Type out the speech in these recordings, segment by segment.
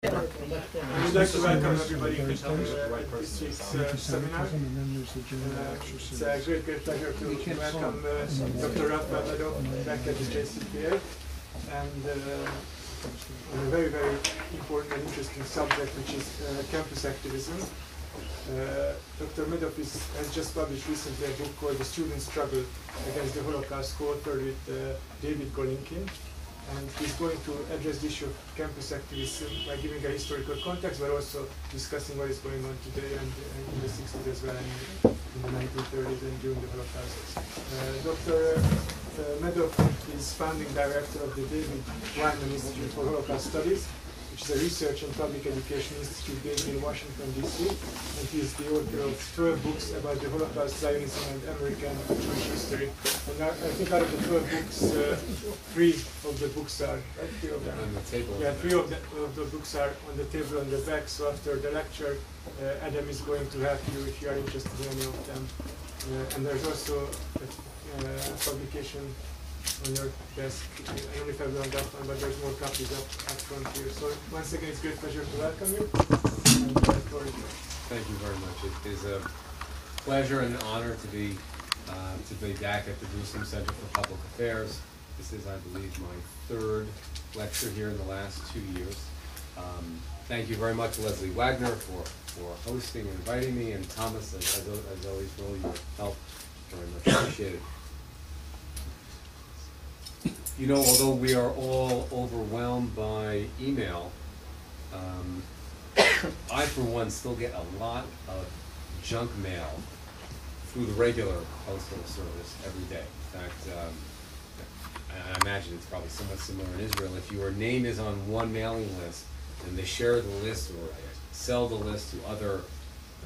I would like to welcome everybody to uh, this week's uh, seminar. Uh, It's a great, great pleasure to welcome uh, Dr. Rafael Medoff back at the JCPA. And uh, on a very, very important and interesting subject, which is uh, campus activism. Uh, Dr. Medoff is, has just published recently a book called The Student Struggle Against the Holocaust, co-authored with uh, David Golinkin and he's going to address the issue of campus activism by giving a historical context, but also discussing what is going on today and, and in the 60s as well, and in the 1930s and during the Holocaust. Uh, Dr. Uh, Medoff is founding director of the David Wyman Institute for Holocaust Studies, which is a research and public education institute based in Washington, D.C. And he is the author of 12 books about the Holocaust, Zionism, and American Jewish history. And I, I think out of the 12 books, uh, three of the books are, right, three of them? on the table. Yeah, three of the, of the books are on the table on the back, so after the lecture, uh, Adam is going to help you if you are interested in any of them. Uh, and there's also a uh, publication on your desk. I know if everyone got one, but there's more copies up, up front here. So once again, it's a great pleasure to welcome you. Uh. Thank you very much. It is a pleasure and honor to be, uh, to be back at the Jerusalem Center for Public Affairs. This is, I believe, my third lecture here in the last two years. Um, Thank you very much, Leslie Wagner, for, for hosting and inviting me, and Thomas, as, as as always, for all your help. Very much appreciated. You know, although we are all overwhelmed by email, um, I, for one, still get a lot of junk mail through the regular postal service every day. In fact, um, I imagine it's probably somewhat similar in Israel. If your name is on one mailing list, and they share the list or sell the list to other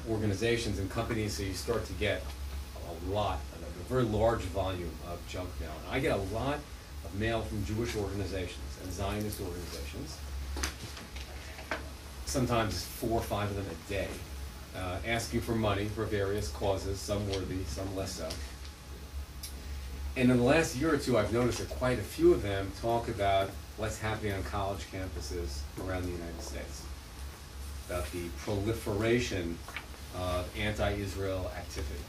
organizations and companies, so you start to get a lot, a very large volume of junk mail. And I get a lot mail from Jewish organizations and Zionist organizations sometimes four or five of them a day, uh, asking for money for various causes, some worthy, some less so. And in the last year or two, I've noticed that quite a few of them talk about what's happening on college campuses around the United States, about the proliferation of anti-Israel activity.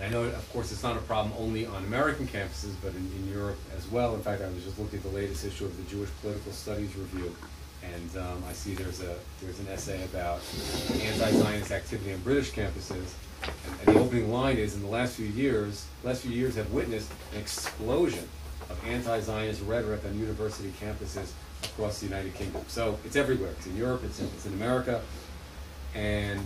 And I know, of course, it's not a problem only on American campuses, but in, in Europe as well. In fact, I was just looking at the latest issue of the Jewish Political Studies Review, and um, I see there's a there's an essay about anti-Zionist activity on British campuses, and, and the opening line is: in the last few years, last few years have witnessed an explosion of anti-Zionist rhetoric on university campuses across the United Kingdom. So it's everywhere. It's in Europe. It's in, it's in America, and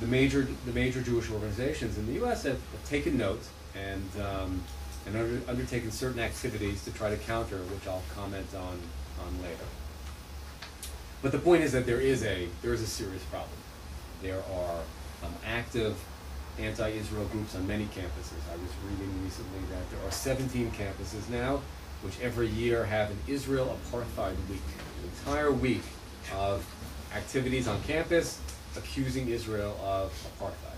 the major the major Jewish organizations in the U.S. have, have taken note and um, and under, undertaken certain activities to try to counter, which I'll comment on on later. But the point is that there is a there is a serious problem. There are um, active anti-Israel groups on many campuses. I was reading recently that there are 17 campuses now, which every year have an Israel Apartheid Week, an entire week of activities on campus accusing Israel of apartheid.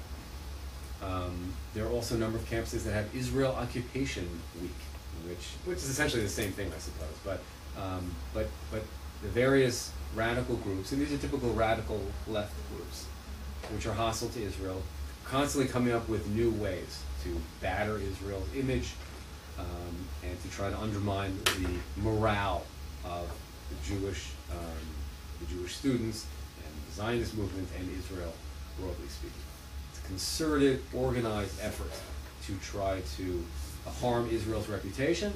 Um, there are also a number of campuses that have Israel Occupation Week, which which is essentially the same thing, I suppose. But um, but but the various radical groups, and these are typical radical left groups, which are hostile to Israel, constantly coming up with new ways to batter Israel's image um, and to try to undermine the morale of the Jewish um, the Jewish students Zionist movement and Israel, broadly speaking. It's a concerted, organized effort to try to harm Israel's reputation,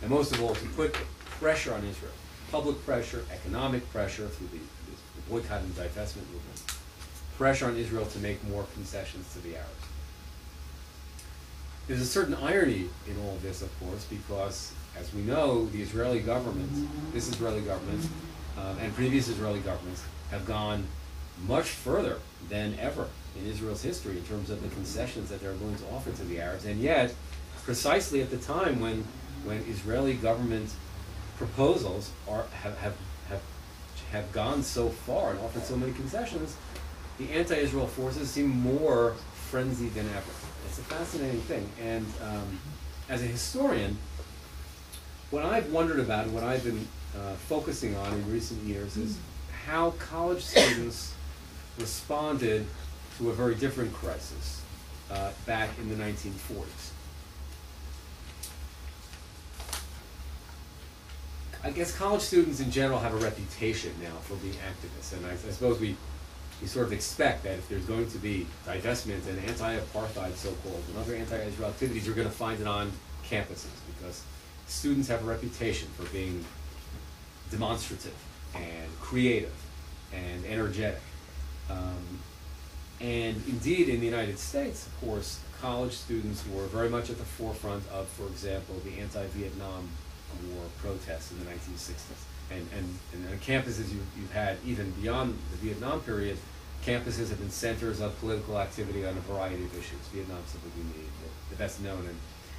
and most of all, to put pressure on Israel, public pressure, economic pressure through the, the boycott and divestment movement, pressure on Israel to make more concessions to the Arabs. There's a certain irony in all this, of course, because, as we know, the Israeli government, this Israeli government, um, and previous Israeli governments have gone much further than ever in Israel's history in terms of the concessions that they're going to offer to the Arabs. And yet, precisely at the time when, when Israeli government proposals are, have, have, have, have gone so far and offered so many concessions, the anti-Israel forces seem more frenzied than ever. It's a fascinating thing. And um, as a historian, what I've wondered about and what I've been uh, focusing on in recent years is how college students responded to a very different crisis uh, back in the 1940s. I guess college students in general have a reputation now for being activists, and I, I suppose we, we sort of expect that if there's going to be divestment and anti-apartheid so-called and other anti-Israel activities, you're going to find it on campuses because students have a reputation for being demonstrative and creative and energetic. Um, and indeed, in the United States, of course, college students were very much at the forefront of, for example, the anti-Vietnam War protests in the 1960s. And, and, and on campuses you, you've had, even beyond the Vietnam period, campuses have been centers of political activity on a variety of issues. Vietnam simply being the, the best known. And,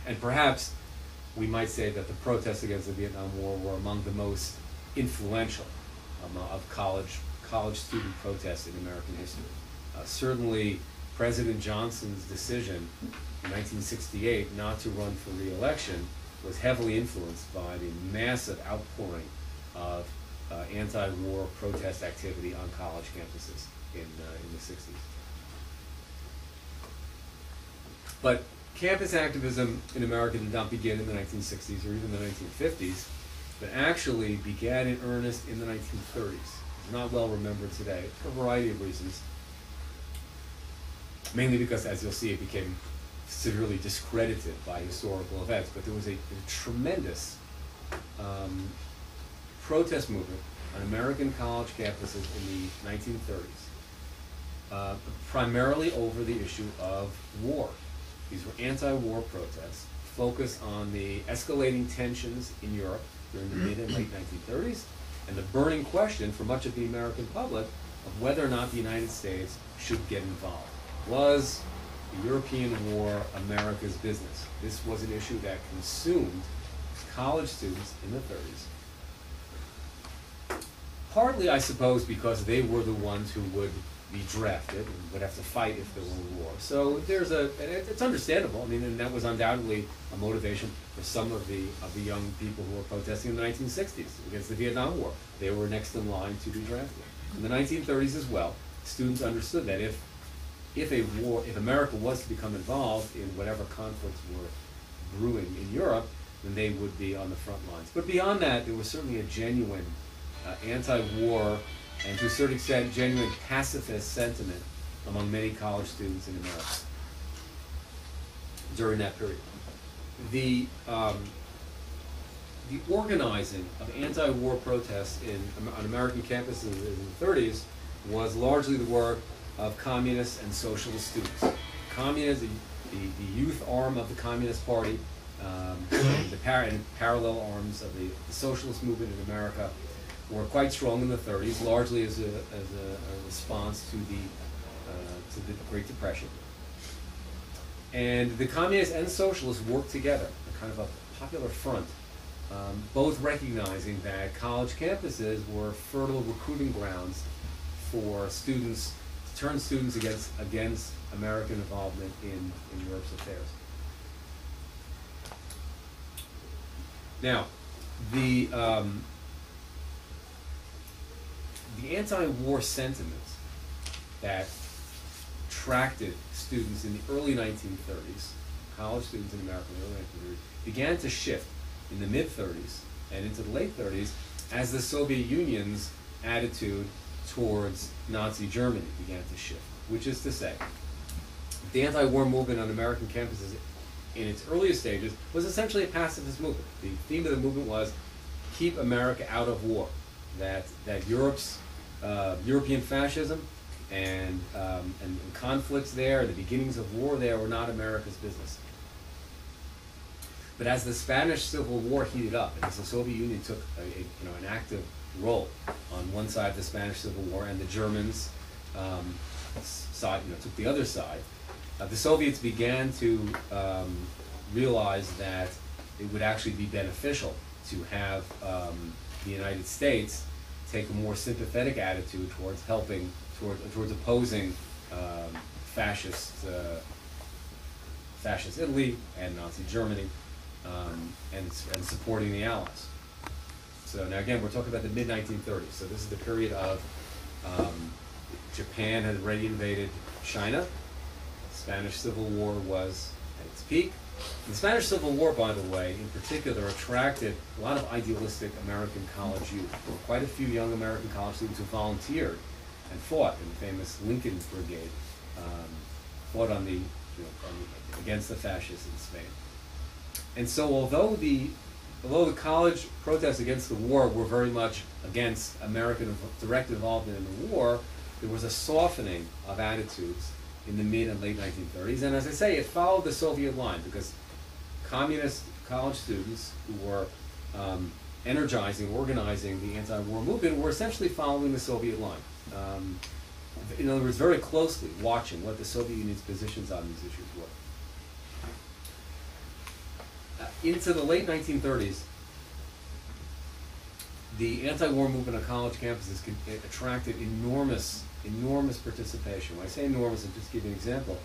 and perhaps we might say that the protests against the Vietnam War were among the most influential um, of college, college student protests in American history. Uh, certainly, President Johnson's decision in 1968 not to run for re-election was heavily influenced by the massive outpouring of uh, anti-war protest activity on college campuses in, uh, in the 60s. But campus activism in America did not begin in the 1960s or even the 1950s, but actually began in earnest in the 1930s. Not well remembered today for a variety of reasons. Mainly because, as you'll see, it became severely discredited by historical events, but there was a, a tremendous um, protest movement on American college campuses in the 1930s, uh, primarily over the issue of war. These were anti-war protests focused on the escalating tensions in Europe during the mid and late 1930s, and the burning question for much of the American public of whether or not the United States should get involved. Was the European War America's business. This was an issue that consumed college students in the 30s. Partly, I suppose, because they were the ones who would be drafted and would have to fight if there were war. So there's a, it's understandable. I mean, and that was undoubtedly a motivation for some of the of the young people who were protesting in the 1960s against the Vietnam War. They were next in line to be drafted. In the 1930s as well, students understood that if if a war, if America was to become involved in whatever conflicts were brewing in Europe, then they would be on the front lines. But beyond that, there was certainly a genuine uh, anti-war and to a certain extent genuine pacifist sentiment among many college students in America during that period. The, um, the organizing of anti-war protests in, on American campuses in the 30s was largely the work of communist and socialist students. Communism, the, the youth arm of the Communist Party, um, the par and parallel arms of the, the, socialist movement in America were quite strong in the 30s, largely as a, as a, a response to the, uh, to the Great Depression. And the communists and socialists worked together, a kind of a popular front, um, both recognizing that college campuses were fertile recruiting grounds for students to turn students against, against American involvement in, in Europe's affairs. Now, the, um, the anti-war sentiments that attracted students in the early 1930s, college students in America in the early 1930s, began to shift in the mid-30s and into the late 30s as the Soviet Union's attitude towards Nazi Germany began to shift, which is to say, the anti-war movement on American campuses in its earliest stages was essentially a pacifist movement. The theme of the movement was keep America out of war, that, that Europe's, uh, European fascism and, um, and, conflicts there, the beginnings of war there were not America's business. But as the Spanish Civil War heated up, and as the Soviet Union took a, a, you know, an active role on one side of the Spanish Civil War, and the Germans um, side, you know, took the other side. Uh, the Soviets began to um, realize that it would actually be beneficial to have um, the United States take a more sympathetic attitude towards helping, toward, towards opposing um, fascist, uh, fascist Italy and Nazi Germany, um, and, and supporting the Allies. So now again, we're talking about the mid 1930s. So this is the period of um, Japan had already invaded China. Spanish Civil War was at its peak. The Spanish Civil War, by the way, in particular, attracted a lot of idealistic American college youth. There were quite a few young American college students who volunteered and fought in the famous Lincoln Brigade, um, fought on the, you know, against the fascists in Spain. And so, although the although the college protests against the war were very much against American direct involvement in the war, there was a softening of attitudes in the mid and late 1930s. And as I say, it followed the Soviet line because communist college students who were um, energizing, organizing the anti-war movement were essentially following the Soviet line. Um, in other words, very closely watching what the Soviet Union's positions on these issues were. Uh, into the late 1930s, the anti-war movement on college campuses attracted enormous enormous participation. When I say enormous, I'll just give you an example.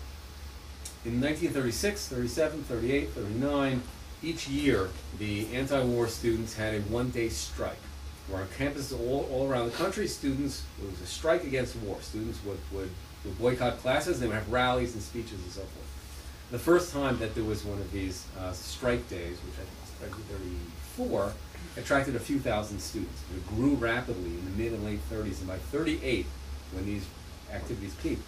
In 1936, 37, 38, 39, each year, the anti-war students had a one-day strike. Where on campuses all, all around the country, students, it was a strike against war. Students would, would, would boycott classes, they would have rallies and speeches and so forth. The first time that there was one of these uh, strike days, which I think was 1934, attracted a few thousand students. It grew rapidly in the mid and late 30s, and by 38, when these activities peaked,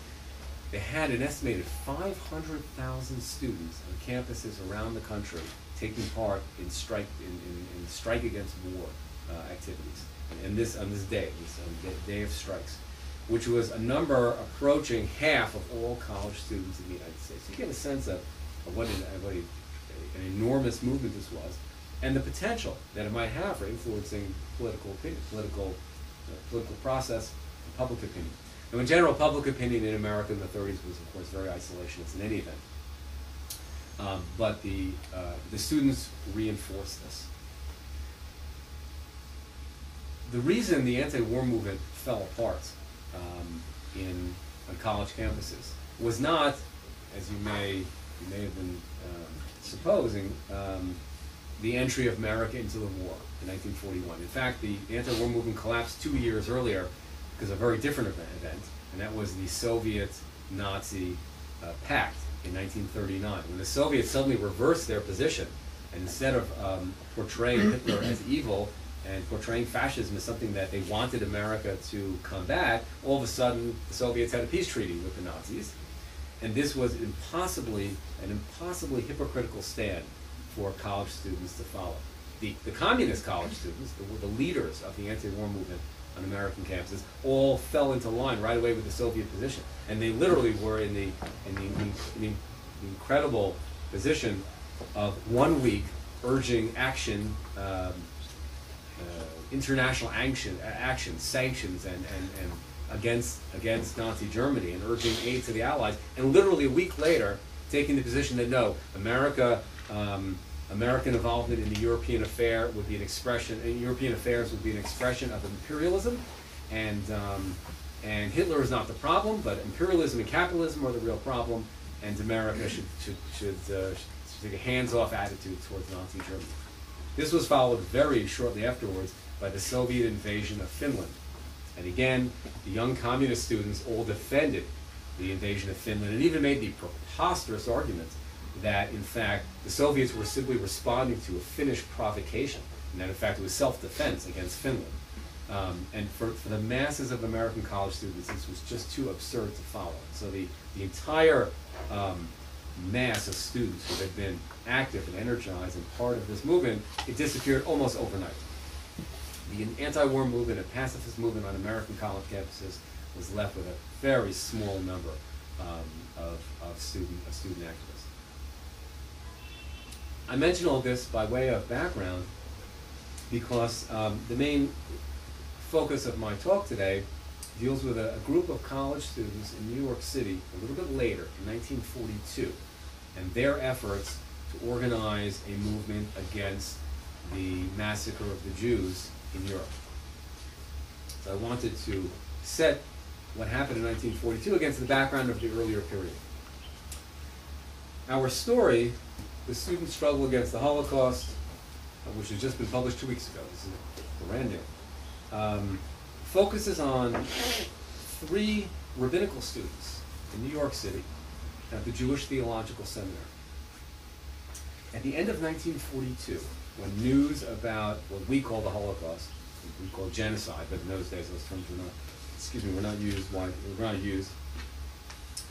they had an estimated 500,000 students on campuses around the country taking part in strike in, in, in strike against war uh, activities. And this on this day, this um, day of strikes, which was a number approaching half of all college students in the United States. You get a sense of, of what, an, what a, an enormous movement this was, and the potential that it might have for influencing political opinion, political uh, political process public opinion. Now, in general, public opinion in America in the 30s was, of course, very isolationist in any event. Um, but the, uh, the students reinforced this. The reason the anti-war movement fell apart um, in on college campuses was not, as you may you may have been um, supposing, um, the entry of America into the war in 1941. In fact, the anti-war movement collapsed two years earlier because a very different event, and that was the Soviet-Nazi uh, pact in 1939, when the Soviets suddenly reversed their position, and instead of um, portraying Hitler as evil and portraying fascism as something that they wanted America to combat, all of a sudden the Soviets had a peace treaty with the Nazis, and this was impossibly an impossibly hypocritical stand for college students to follow. The, the communist college students, the, the leaders of the anti-war movement, on American campuses all fell into line right away with the Soviet position, and they literally were in the in the, in the, incredible position of one week urging action, um, uh, international action, action, sanctions, and, and, and against against Nazi Germany, and urging aid to the Allies, and literally a week later taking the position that no, America. Um, American involvement in the European affair would be an expression, European affairs would be an expression of imperialism, and, um, and Hitler is not the problem, but imperialism and capitalism are the real problem, and America should, should, should, uh, should take a hands-off attitude towards Nazi Germany. This was followed very shortly afterwards by the Soviet invasion of Finland. And again, the young communist students all defended the invasion of Finland and even made the preposterous argument that in fact the Soviets were simply responding to a Finnish provocation, and that in fact it was self-defense against Finland. Um, and for, for the masses of American college students, this was just too absurd to follow. So the, the entire um, mass of students who had been active and energized and part of this movement, it disappeared almost overnight. The anti-war movement and pacifist movement on American college campuses was left with a very small number um, of, of, student, of student activists. I mention all this by way of background because um, the main focus of my talk today deals with a, a, group of college students in New York City a little bit later, in 1942, and their efforts to organize a movement against the massacre of the Jews in Europe. So I wanted to set what happened in 1942 against the background of the earlier period. Our story the student struggle against the Holocaust, which has just been published two weeks ago, this is brand new, um, focuses on three rabbinical students in New York City at the Jewish Theological Seminary. At the end of 1942, when news about what we call the Holocaust, we call genocide, but in those days those terms were not, excuse me, were not used, were not used.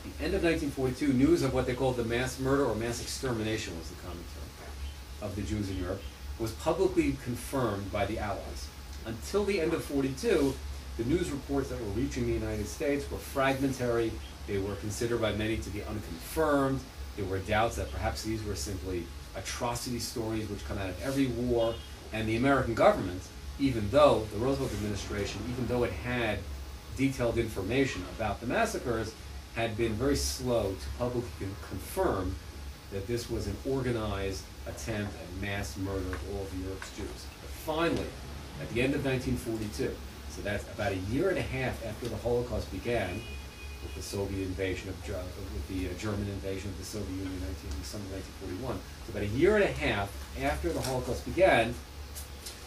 The end of 1942, news of what they called the mass murder or mass extermination was the common term of the Jews in Europe, was publicly confirmed by the Allies. Until the end of 42, the news reports that were reaching the United States were fragmentary. They were considered by many to be unconfirmed. There were doubts that perhaps these were simply atrocity stories which come out of every war. And the American government, even though the Roosevelt administration, even though it had detailed information about the massacres, had been very slow to publicly confirm that this was an organized attempt at mass murder of all of Europe's Jews. But finally, at the end of 1942, so that's about a year and a half after the Holocaust began, with the Soviet invasion of, with the uh, German invasion of the Soviet Union in 19, summer 1941. So about a year and a half after the Holocaust began,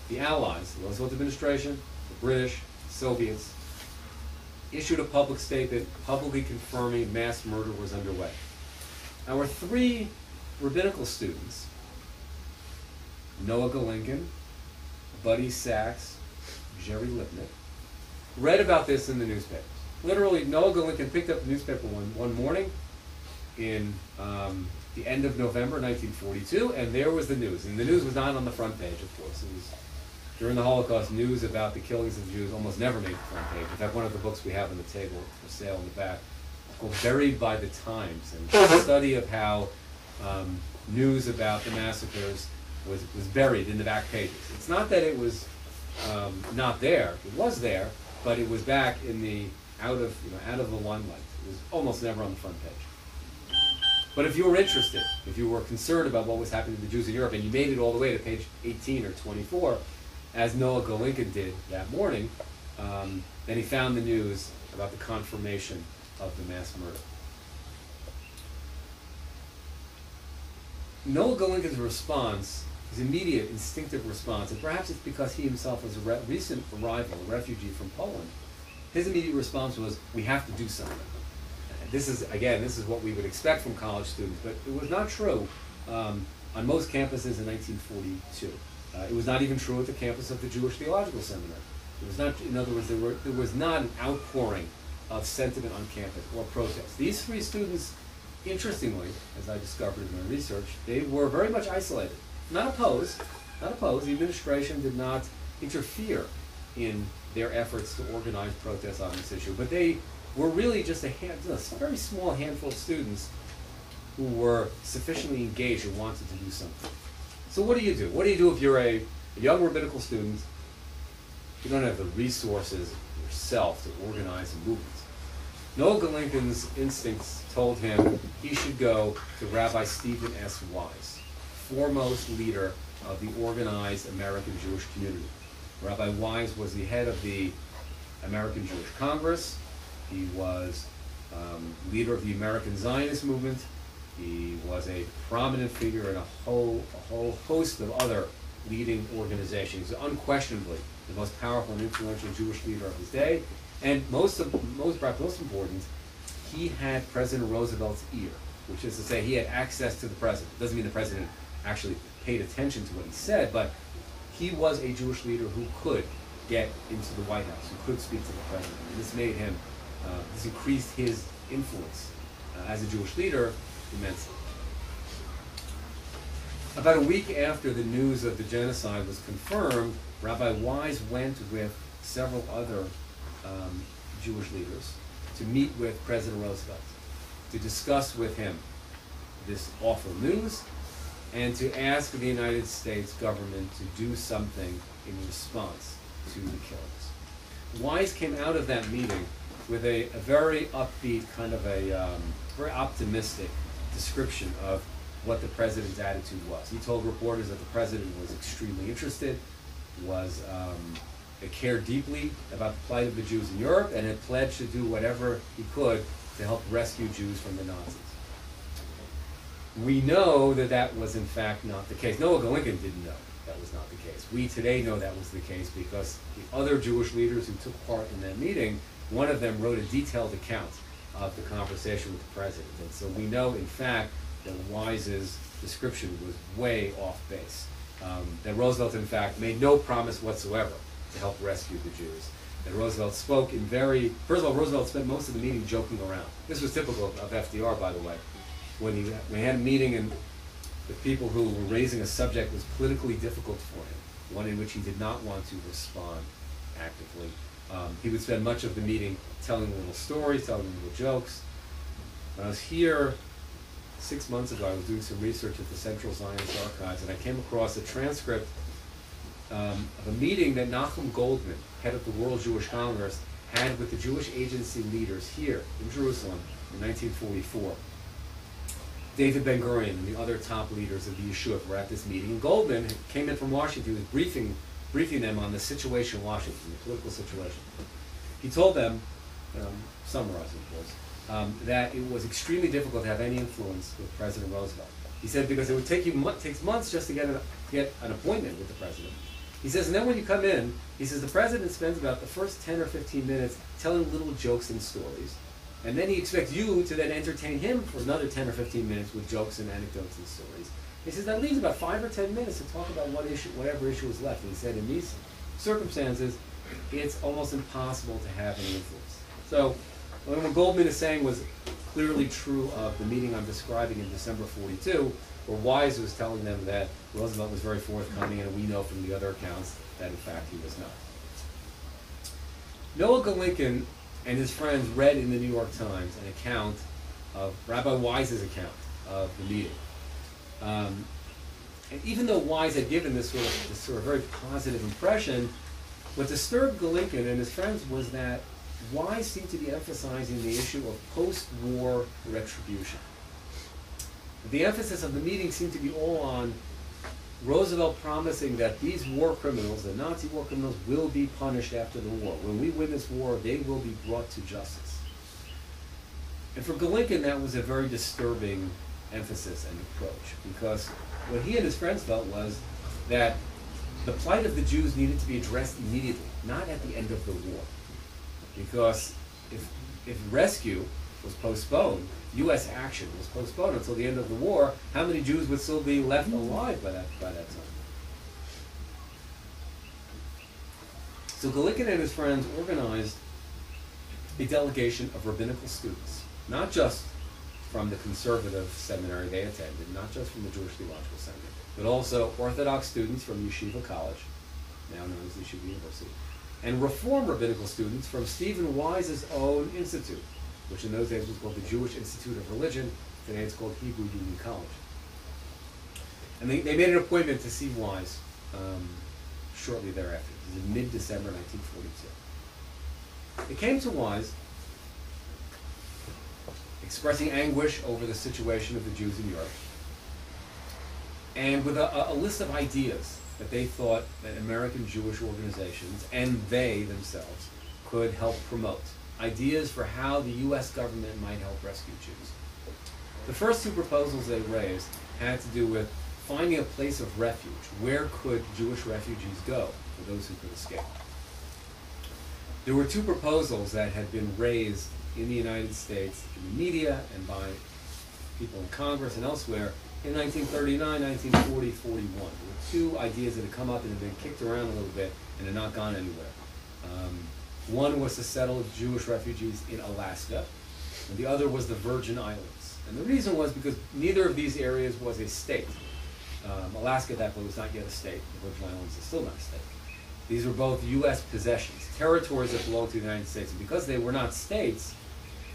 the Allies, the Roosevelt administration, the British, Soviets, issued a public statement publicly confirming mass murder was underway. Our three rabbinical students, Noah Golinkin, Buddy Sachs, Jerry Lipnick, read about this in the newspapers. Literally, Noah Golinkin picked up the newspaper one, one morning in um, the end of November 1942, and there was the news. And the news was not on the front page, of course. It was during the Holocaust, news about the killings of Jews almost never made the front page. In fact, one of the books we have on the table for sale in the back is called Buried by the Times, and a study of how um, news about the massacres was, was buried in the back pages. It's not that it was um, not there, it was there, but it was back in the out of you know out of the limelight. It was almost never on the front page. But if you were interested, if you were concerned about what was happening to the Jews in Europe, and you made it all the way to page 18 or 24, as Noah Golinkin did that morning, um, then he found the news about the confirmation of the mass murder. Noah Golinkin's response, his immediate instinctive response, and perhaps it's because he himself was a re- recent arrival, a refugee from Poland, his immediate response was, we have to do something. This is, again, this is what we would expect from college students, but it was not true um, on most campuses in 1942. Uh, it was not even true at the campus of the Jewish Theological Seminary. It was not, in other words, there, were, there was not an outpouring of sentiment on campus or protest. These three students, interestingly, as I discovered in my research, they were very much isolated. Not opposed, not opposed. The administration did not interfere in their efforts to organize protests on this issue, but they were really just a, hand, a very small handful of students who were sufficiently engaged and wanted to do something. So what do you do? What do you do if you're a, young rabbinical student? You don't have the resources yourself to organize a movement. Noah Golinkin's instincts told him he should go to Rabbi Stephen S. Wise, foremost leader of the organized American Jewish community. Rabbi Wise was the head of the American Jewish Congress. He was um, leader of the American Zionist movement. He was a prominent figure in a whole, a whole host of other leading organizations. Unquestionably the most powerful and influential Jewish leader of his day. And most, of, most, perhaps most important, he had President Roosevelt's ear, which is to say he had access to the president. It doesn't mean the president actually paid attention to what he said, but he was a Jewish leader who could get into the White House, who could speak to the president. And this made him, uh, this increased his influence uh, as a Jewish leader immensely. About a week after the news of the genocide was confirmed, Rabbi Wise went with several other um, Jewish leaders to meet with President Roosevelt to discuss with him this awful news and to ask the United States government to do something in response to the killings. Wise came out of that meeting with a, a very upbeat, kind of a um, very optimistic description of what the president's attitude was. He told reporters that the president was extremely interested, was um, cared deeply about the plight of the Jews in Europe, and had pledged to do whatever he could to help rescue Jews from the Nazis. We know that that was in fact not the case. Noah Golinkin didn't know. that was not the case. We today know that was the case because the other Jewish leaders who took part in that meeting, one of them wrote a detailed account of the conversation with the president. And so we know, in fact, that Wise's description was way off base. Um, that Roosevelt, in fact, made no promise whatsoever to help rescue the Jews. That Roosevelt spoke in very, first of all, Roosevelt spent most of the meeting joking around. This was typical of, of FDR, by the way. When he, when he had a meeting and the people who were raising a subject was politically difficult for him, one in which he did not want to respond actively. Um, he would spend much of the meeting telling little stories, telling little jokes. When I was here six months ago, I was doing some research at the Central Zionist Archives, and I came across a transcript um, of a meeting that Nachum Goldman, head of the World Jewish Congress, had with the Jewish agency leaders here in Jerusalem in 1944. David Ben Gurion and the other top leaders of the Yishuv were at this meeting. Goldman came in from Washington, he was briefing, briefing them on the situation in Washington, the political situation. He told them, um, summarizing of course, um, that it was extremely difficult to have any influence with President Roosevelt. He said because it would take you takes months just to get get an appointment with the president. He says, and then when you come in, he says the president spends about the first 10 or 15 minutes telling little jokes and stories. And then he expects you to then entertain him for another 10 or 15 minutes with jokes and anecdotes and stories. He says that leaves about five or 10 minutes to talk about what issue, whatever issue is left. And he said in these circumstances, it's almost impossible to have any influence. So what Goldman is saying was clearly true of the meeting I'm describing in December 42, where Wise was telling them that Roosevelt was very forthcoming, and we know from the other accounts that in fact he was not. Noah Golinkin and his friends read in the New York Times an account of Rabbi Wise's account of the meeting. Um, and even though Wise had given this sort of this sort of very positive impression, what disturbed Golinkin and his friends was that Wise seemed to be emphasizing the issue of post-war retribution. The emphasis of the meeting seemed to be all on Roosevelt promising that these war criminals, the Nazi war criminals, will be punished after the war. When we win this war, they will be brought to justice. And for Golinkin, that was a very disturbing emphasis and approach because what he and his friends felt was that the plight of the Jews needed to be addressed immediately, not at the end of the war. Because if, if rescue was postponed, U.S. action was postponed until the end of the war, how many Jews would still be left mm-hmm. alive by that, by that time? So Golinkin and his friends organized a delegation of rabbinical students, not just from the conservative seminary they attended, not just from the Jewish Theological Seminary, but also Orthodox students from Yeshiva College, now known as Yeshiva University, and Reform rabbinical students from Stephen Wise's own institute, which in those days was called the Jewish Institute of Religion. Today it's called Hebrew Union College. And they, they made an appointment to see Wise um, shortly thereafter. In mid-December 1942. They came to Wise expressing anguish over the situation of the Jews in Europe, and with a, a list of ideas that they thought that American Jewish organizations and they themselves could help promote ideas for how the U.S. government might help rescue Jews. The first two proposals they raised had to do with finding a place of refuge. Where could Jewish refugees go for those who could escape? There were two proposals that had been raised in the United States, in the media, and by people in Congress and elsewhere in 1939, 1940, 41. There were two ideas that had come up and had been kicked around a little bit and had not gone anywhere. Um, one was to settle Jewish refugees in Alaska, and the other was the Virgin Islands. And the reason was because neither of these areas was a state. Um, Alaska at that point was not yet a state. The Virgin Islands is still not a state. These were both U.S. possessions, territories that belonged to the United States. And because they were not states,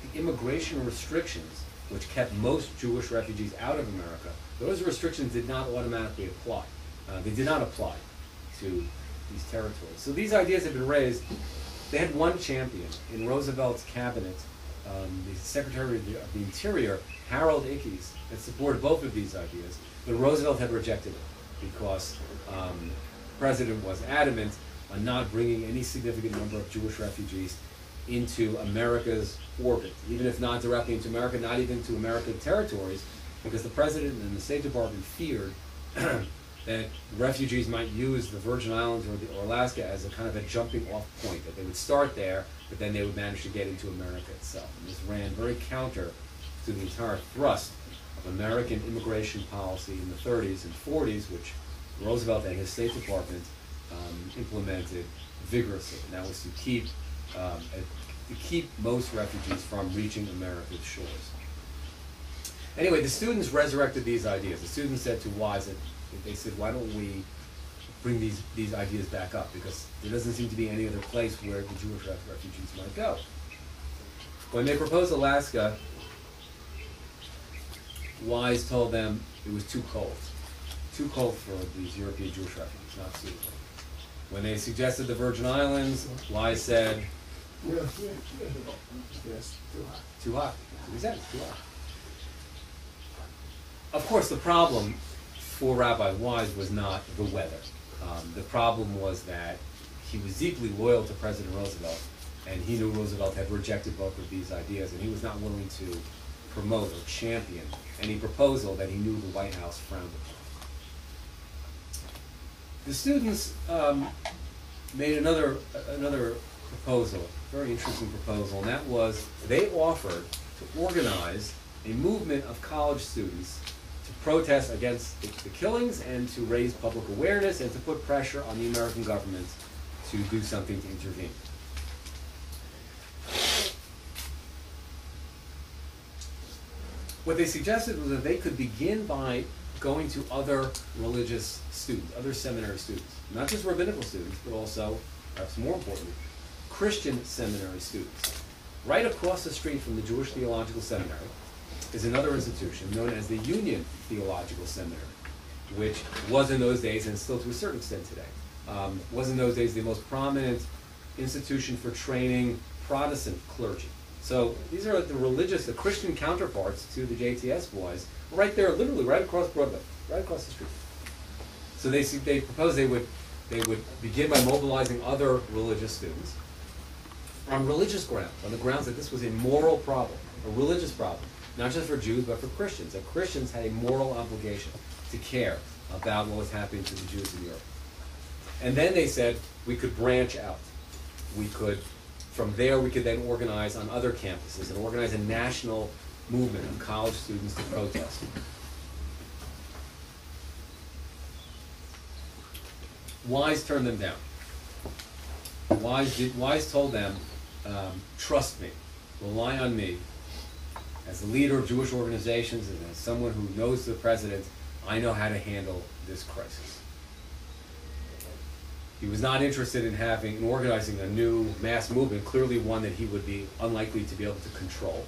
the immigration restrictions, which kept most Jewish refugees out of America, those restrictions did not automatically apply. Uh, they did not apply to these territories. So these ideas had been raised they had one champion in Roosevelt's cabinet, um, the Secretary of the, of the, Interior, Harold Ickes, that supported both of these ideas, but Roosevelt had rejected it because um, the president was adamant on not bringing any significant number of Jewish refugees into America's orbit, even if not directly into America, not even to American territories, because the president and the State Department feared that refugees might use the Virgin Islands or, the, or Alaska as a kind of a jumping off point, that they would start there, but then they would manage to get into America itself. And this ran very counter to the entire thrust of American immigration policy in the 30s and 40s, which Roosevelt and his State Department um, implemented vigorously, and that was to keep um, to keep most refugees from reaching America's shores. Anyway, the students resurrected these ideas. The students said to Wise they said, why don't we bring these, these ideas back up? Because there doesn't seem to be any other place where the Jewish refugees might go. When they proposed Alaska, Wise told them it was too cold. Too cold for these European Jewish refugees, not suitable. When they suggested the Virgin Islands, Wise said, Yes, too hot. too hot. Too hot. Of course, the problem for Rabbi Wise was not the weather. Um, the problem was that he was deeply loyal to President Roosevelt, and he knew Roosevelt had rejected both of these ideas, and he was not willing to promote or champion any proposal that he knew the White House frowned upon. The students um, made another another proposal, very interesting proposal, and that was they offered to organize a movement of college students to protest against the, the killings and to raise public awareness and to put pressure on the American government to do something to intervene. What they suggested was that they could begin by going to other religious students, other seminary students, not just rabbinical students, but also, perhaps more importantly, Christian seminary students. Right across the street from the Jewish Theological Seminary is another institution known as the Union Theological Seminary, which was in those days, and still to a certain extent today, um, was in those days the most prominent institution for training Protestant clergy. So these are the religious, the Christian counterparts to the JTS boys, right there, literally right across Broadway, right across the street. So they they proposed they would they would begin by mobilizing other religious students on religious grounds, on the grounds that this was a moral problem, a religious problem, not just for Jews but for Christians. That Christians had a moral obligation to care about what was happening to the Jews in Europe. And then they said we could branch out. We could from there, we could then organize on other campuses and organize a national movement of college students to protest. Wise turned them down. Wise, did, Wise told them, um, trust me, rely on me. As the leader of Jewish organizations and as someone who knows the president, I know how to handle this crisis. He was not interested in having in organizing a new mass movement, clearly one that he would be unlikely to be able to control.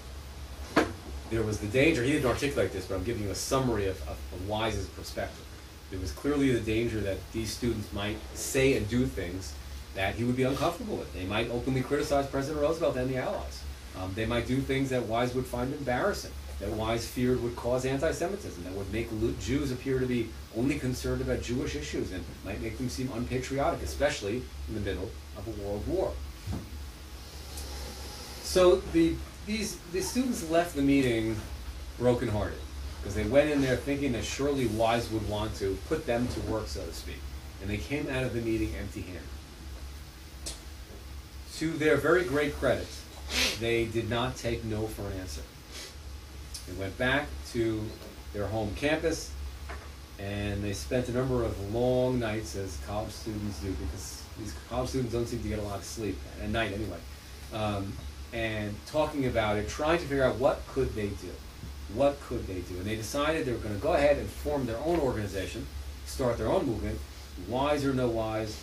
There was the danger, he didn't articulate this, but I'm giving you a summary of, of, of Wise's perspective. There was clearly the danger that these students might say and do things that he would be uncomfortable with. They might openly criticize President Roosevelt and the Allies. Um, they might do things that Wise would find embarrassing that Wise feared would cause anti-Semitism, that would make Jews appear to be only concerned about Jewish issues and might make them seem unpatriotic, especially in the middle of a world war. So the, these, the students left the meeting brokenhearted because they went in there thinking that surely Wise would want to put them to work, so to speak. And they came out of the meeting empty-handed. To their very great credit, they did not take no for an answer. They went back to their home campus and they spent a number of long nights as college students do because these college students don't seem to get a lot of sleep at night anyway. Um, and talking about it, trying to figure out what could they do. What could they do? And they decided they were going to go ahead and form their own organization, start their own movement, wise or no wise,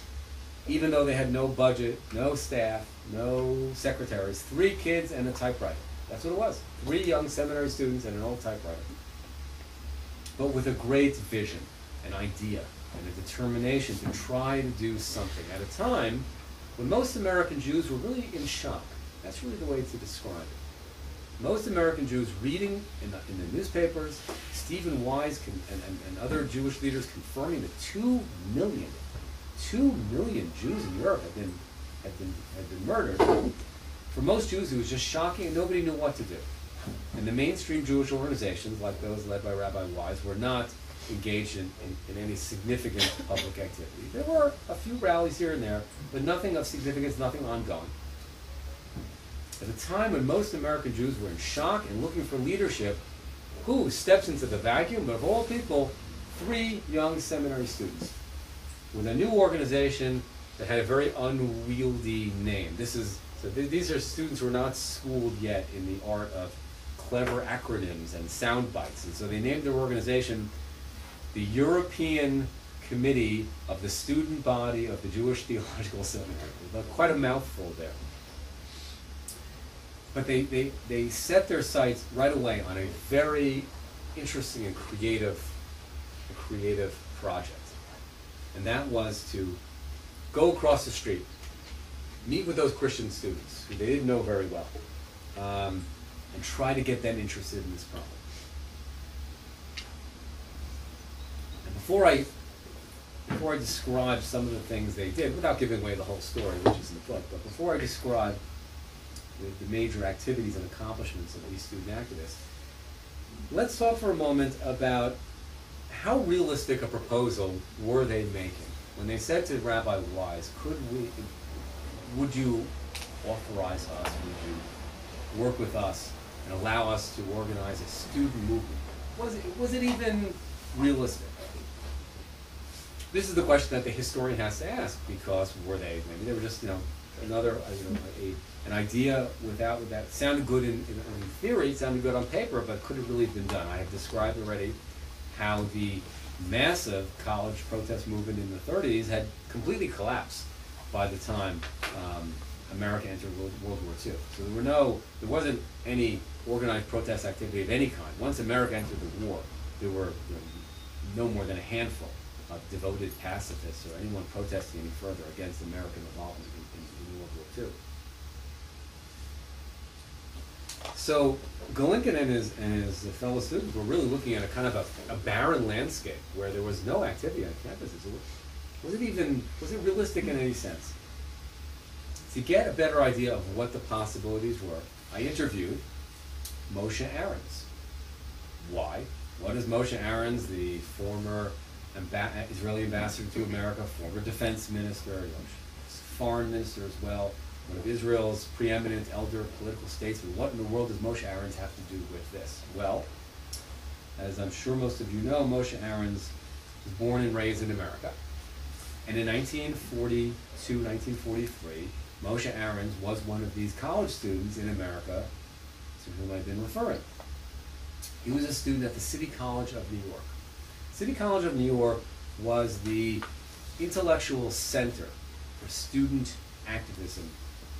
even though they had no budget, no staff, no secretaries, three kids and a typewriter. That's what it was. Three young seminary students and an old typewriter. But with a great vision, an idea, and a determination to try to do something at a time when most American Jews were really in shock. That's really the way to describe it. Most American Jews reading in the, in the newspapers, Stephen Wise and, and, and other Jewish leaders confirming that two million, two million Jews in Europe had been, had been, had been murdered for most Jews, it was just shocking and nobody knew what to do. And the mainstream Jewish organizations, like those led by Rabbi Wise, were not engaged in, in, in, any significant public activity. There were a few rallies here and there, but nothing of significance, nothing ongoing. At a time when most American Jews were in shock and looking for leadership, who steps into the vacuum? Of all people, three young seminary students with a new organization that had a very unwieldy name. This is so th these are students who are not schooled yet in the art of clever acronyms and sound bites, and so they named their organization the European Committee of the Student Body of the Jewish Theological Seminary. Quite a mouthful there. But they, they, they set their sights right away on a very interesting and creative, creative project. And that was to go across the street, meet with those Christian students who they didn't know very well, um, and try to get them interested in this problem. And before I before I describe some of the things they did, without giving away the whole story, which is in the book, but before I describe the, the major activities and accomplishments of these student activists. Let's talk for a moment about how realistic a proposal were they making when they said to Rabbi Wise, "Could we? Would you authorize us? Would you work with us and allow us to organize a student movement?" Was it was it even realistic? This is the question that the historian has to ask because were they maybe they were just you know another uh, you know a an idea without that sounded good in, in, in, theory, sounded good on paper, but could have really been done. I have described already how the massive college protest movement in the 30s had completely collapsed by the time um, America entered World, World, War II. So there were no, there wasn't any organized protest activity of any kind. Once America entered the war, there were no more than a handful of devoted pacifists or anyone protesting any further against American involvement in, in, in World War II. So Golinkin and his, and his fellow students were really looking at a kind of a, a barren landscape where there was no activity on campuses. Was it even, was it realistic in any sense? To get a better idea of what the possibilities were, I interviewed Moshe Arens. Why? What is Moshe Arens, the former Israeli ambassador to America, former defense minister, foreign minister as well, one of Israel's preeminent elder political statesmen. What in the world does Moshe Arens have to do with this? Well, as I'm sure most of you know, Moshe Arens was born and raised in America. And in 1942, 1943, Moshe Arens was one of these college students in America to whom I've been referring. He was a student at the City College of New York. City College of New York was the intellectual center for student activism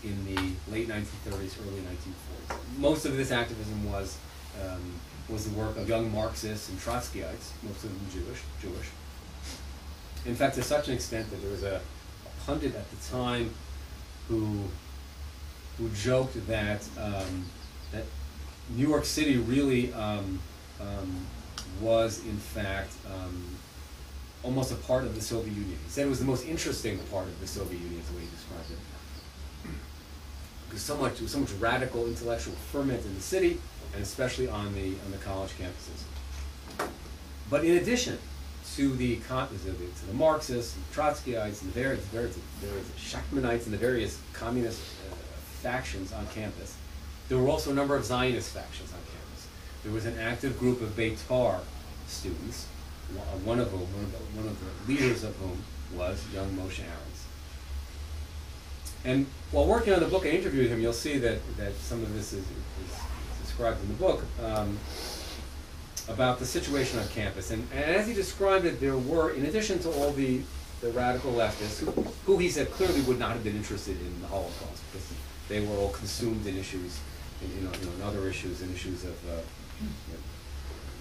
in the late 1930s, early 1940s. Most of this activism was um, was the work of young Marxists and Trotskyites, most of them Jewish. Jewish. In fact, to such an extent that there was a, a pundit at the time who who joked that um, that New York City really um, um was in fact um, almost a part of the Soviet Union. He said it was the most interesting part of the Soviet Union, the way he described it so much, so much radical intellectual ferment in the city, and especially on the on the college campuses. But in addition to the to the Marxists, and Trotskyites, and the various, various, Shachtmanites, and the various communist uh, factions on campus, there were also a number of Zionist factions on campus. There was an active group of Beitar students, one of whom, one of the, one of the leaders of whom was young Moshe Arens. And while working on the book, I interviewed him. You'll see that, that some of this is, is described in the book um, about the situation on campus. And, and as he described it, there were, in addition to all the, the radical leftists, who, who he said clearly would not have been interested in the Holocaust because they were all consumed in issues, in, you know, you know in other issues, in issues of uh, you know,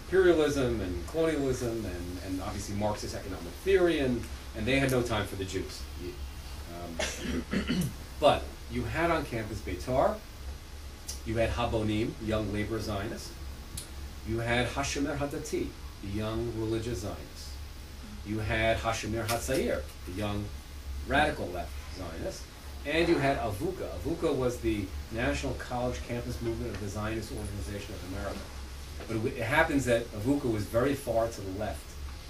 imperialism and colonialism and, and obviously Marxist economic theory, and, and they had no time for the Jews. Um, but you had on campus Beitar, you had Habonim, young labor Zionists, you had Hashomer Hadati, the young religious Zionists, you had Hashomer Hatzair, the young radical left Zionists, and you had Avuka. Avuka was the National College Campus Movement of the Zionist Organization of America. But it, it happens that Avuka was very far to the left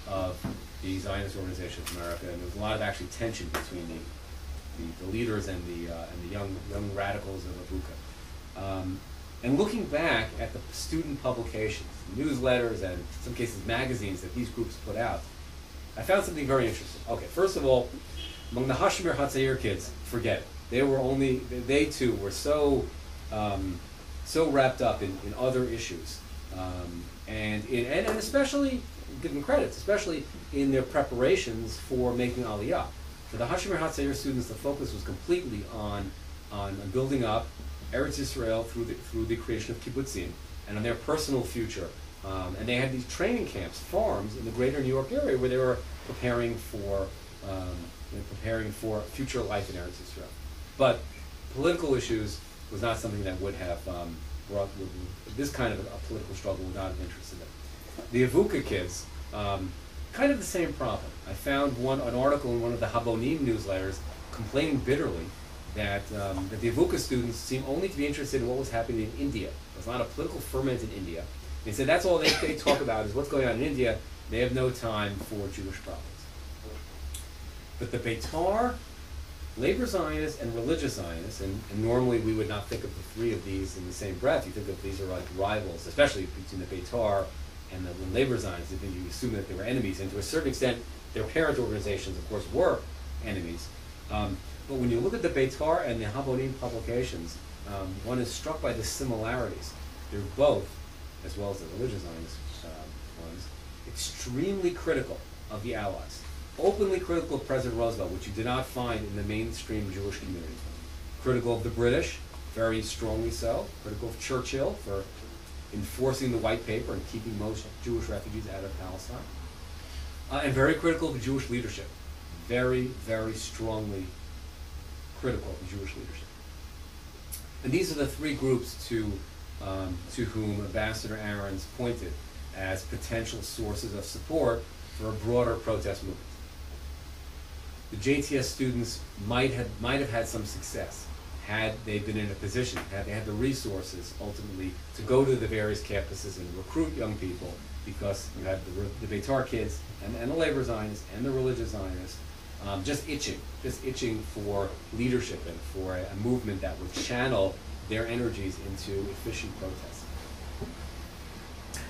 of the Zionist Organization of America, and there was a lot of actually tension between the, the, the leaders and the, uh, and the young, young radicals of Avuka. Um, and looking back at the student publications, newsletters, and in some cases magazines that these groups put out, I found something very interesting. Okay, first of all, among the Hashomer Hatzair kids, forget it. They were only, they too were so, um, so wrapped up in, in other issues. Um, and, in, and, and especially, give them credits, especially in their preparations for making Aliyah. For the Hashomer Hatzair students, the focus was completely on, on building up Eretz Israel through the, through the creation of kibbutzim and on their personal future. Um, and they had these training camps, farms in the greater New York area where they were preparing for, um, you know, preparing for future life in Eretz Israel. But political issues was not something that would have um, brought, would, this kind of a, a, political struggle would not have interested them. The Avuka kids, um, kind of the same problem. I found one an article in one of the Habonim newsletters complaining bitterly that, um, that the Avuka students seem only to be interested in what was happening in India. There's a lot of political ferment in India. They said that's all they, they talk about is what's going on in India. They have no time for Jewish problems. But the Beitar, labor Zionists and religious Zionists, and, and, normally we would not think of the three of these in the same breath. You think of these are like rivals, especially between the Beitar and the labor Zionists. You assume that they were enemies, and to a certain extent, their parent organizations, of course, were enemies. Um, but when you look at the Beitar and the Habonim publications, um, one is struck by the similarities. They're both, as well as the religious Zionist uh, ones, extremely critical of the Allies. Openly critical of President Roosevelt, which you did not find in the mainstream Jewish community. Critical of the British, very strongly so. Critical of Churchill for enforcing the white paper and keeping most Jewish refugees out of Palestine. Uh, and very critical of Jewish leadership. Very, very strongly critical of Jewish leadership. And these are the three groups to, um, to whom Ambassador Arens pointed as potential sources of support for a broader protest movement. The JTS students might have, might have had some success had they been in a position, had they had the resources ultimately to go to the various campuses and recruit young people because you had the, the Beitar kids and, and the labor Zionists and the religious Zionists um, just itching, just itching for leadership and for a, a, movement that would channel their energies into efficient protest.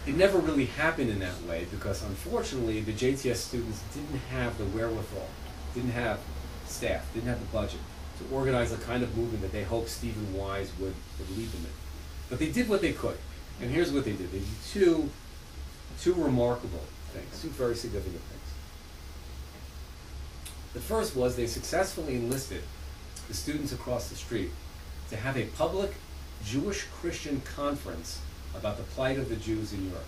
It never really happened in that way because unfortunately the JTS students didn't have the wherewithal, didn't have staff, didn't have the budget to organize a kind of movement that they hoped Stephen Wise would, would lead them in. But they did what they could. And here's what they did. They did two, two remarkable things, two very significant things. The first was they successfully enlisted the students across the street to have a public Jewish Christian conference about the plight of the Jews in Europe.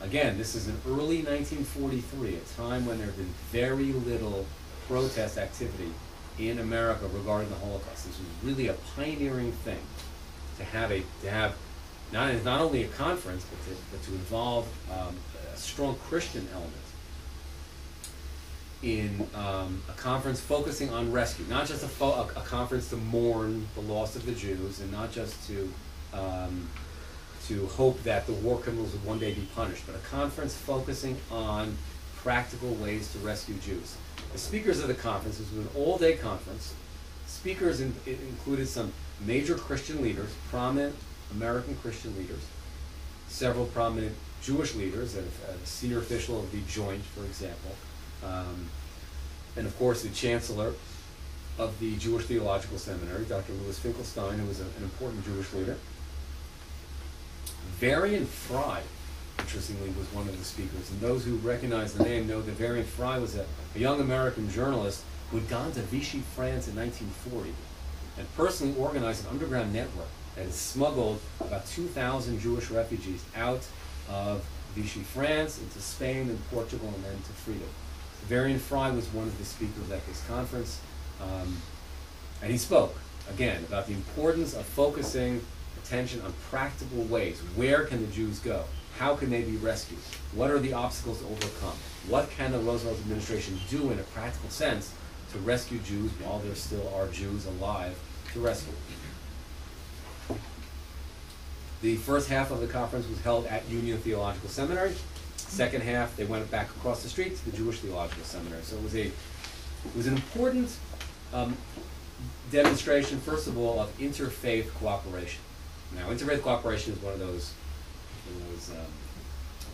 Again, this is in early 1943, a time when there had been very little protest activity in America regarding the Holocaust. This was really a pioneering thing to have a to have not, not only a conference, but to, but to involve um, strong Christian element in um, a conference focusing on rescue, not just a, a, a, conference to mourn the loss of the Jews, and not just to um, to hope that the war criminals would one day be punished, but a conference focusing on practical ways to rescue Jews. The speakers of the conference this was an all-day conference. Speakers in, included some major Christian leaders, prominent American Christian leaders, several prominent Jewish leaders, a, a senior official of the Joint, for example, um, and of course, the chancellor of the Jewish Theological Seminary, Dr. Louis Finkelstein, who was a, an important Jewish leader. Varian Fry, interestingly, was one of the speakers. And those who recognize the name know that Varian Fry was a, a young American journalist who had gone to Vichy, France in 1940 and personally organized an underground network that had smuggled about 2,000 Jewish refugees out of Vichy, France, into Spain and Portugal, and then to freedom. Varian Fry was one of the speakers at this conference, um, and he spoke, again, about the importance of focusing attention on practical ways. Where can the Jews go? How can they be rescued? What are the obstacles to overcome? What can the Roosevelt administration do in a practical sense to rescue Jews while there still are Jews alive to rescue? The first half of the conference was held at Union Theological Seminary. second half, they went back across the street to the Jewish Theological Seminary. So it was a, it was an important um, demonstration, first of all, of interfaith cooperation. Now, interfaith cooperation is one of those, one of those um,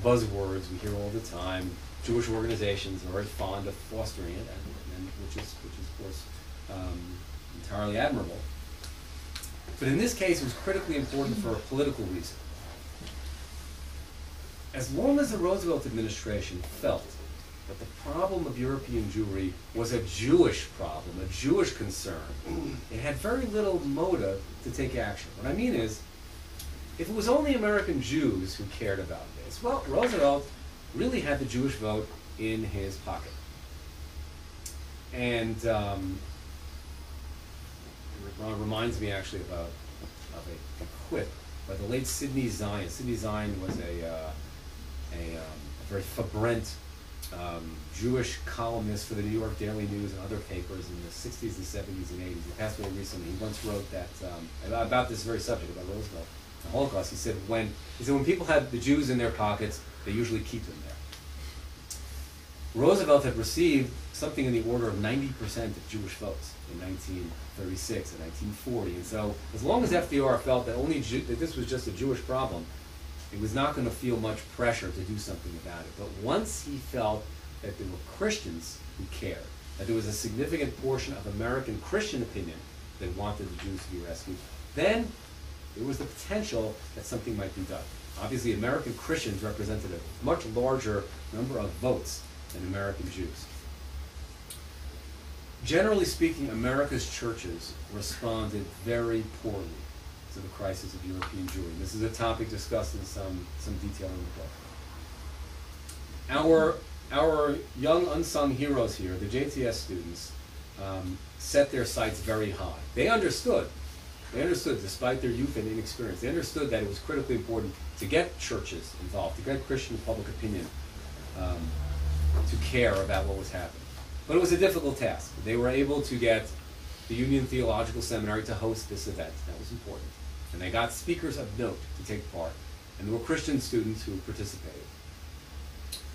buzzwords we hear all the time. Jewish organizations are very fond of fostering it, and, and which is, which is of course, um, entirely admirable. But in this case, it was critically important for a political reason. As long as the Roosevelt administration felt that the problem of European Jewry was a Jewish problem, a Jewish concern, it had very little motive to take action. What I mean is, if it was only American Jews who cared about this, well, Roosevelt really had the Jewish vote in his pocket. And um, it reminds me actually about of a, a quip by the late Sidney Zion. Sidney Zion was a, uh, a, um, a, very fabrent um, Jewish columnist for the New York Daily News and other papers in the 60s and 70s and 80s. He passed away recently. He once wrote that um, about this very subject, about Roosevelt, the Holocaust. He said when he said when people had the Jews in their pockets, they usually keep them there. Roosevelt had received something in the order of 90% of Jewish votes in 1936 and 1940. And so, as long as FDR felt that only Jew, that this was just a Jewish problem, he was not going to feel much pressure to do something about it. But once he felt that there were Christians who cared, that there was a significant portion of American Christian opinion that wanted the Jews to be rescued, then there was the potential that something might be done. Obviously, American Christians represented a much larger number of votes than American Jews. Generally speaking, America's churches responded very poorly to the crisis of European Jewry. This is a topic discussed in some, some detail in the book. Our, our young unsung heroes here, the JTS students, um, set their sights very high. They understood they understood, despite their youth and inexperience, they understood that it was critically important to get churches involved, to get Christian public opinion um, to care about what was happening. But it was a difficult task. They were able to get the Union Theological Seminary to host this event. That was important. And they got speakers of note to take part. And there were Christian students who participated.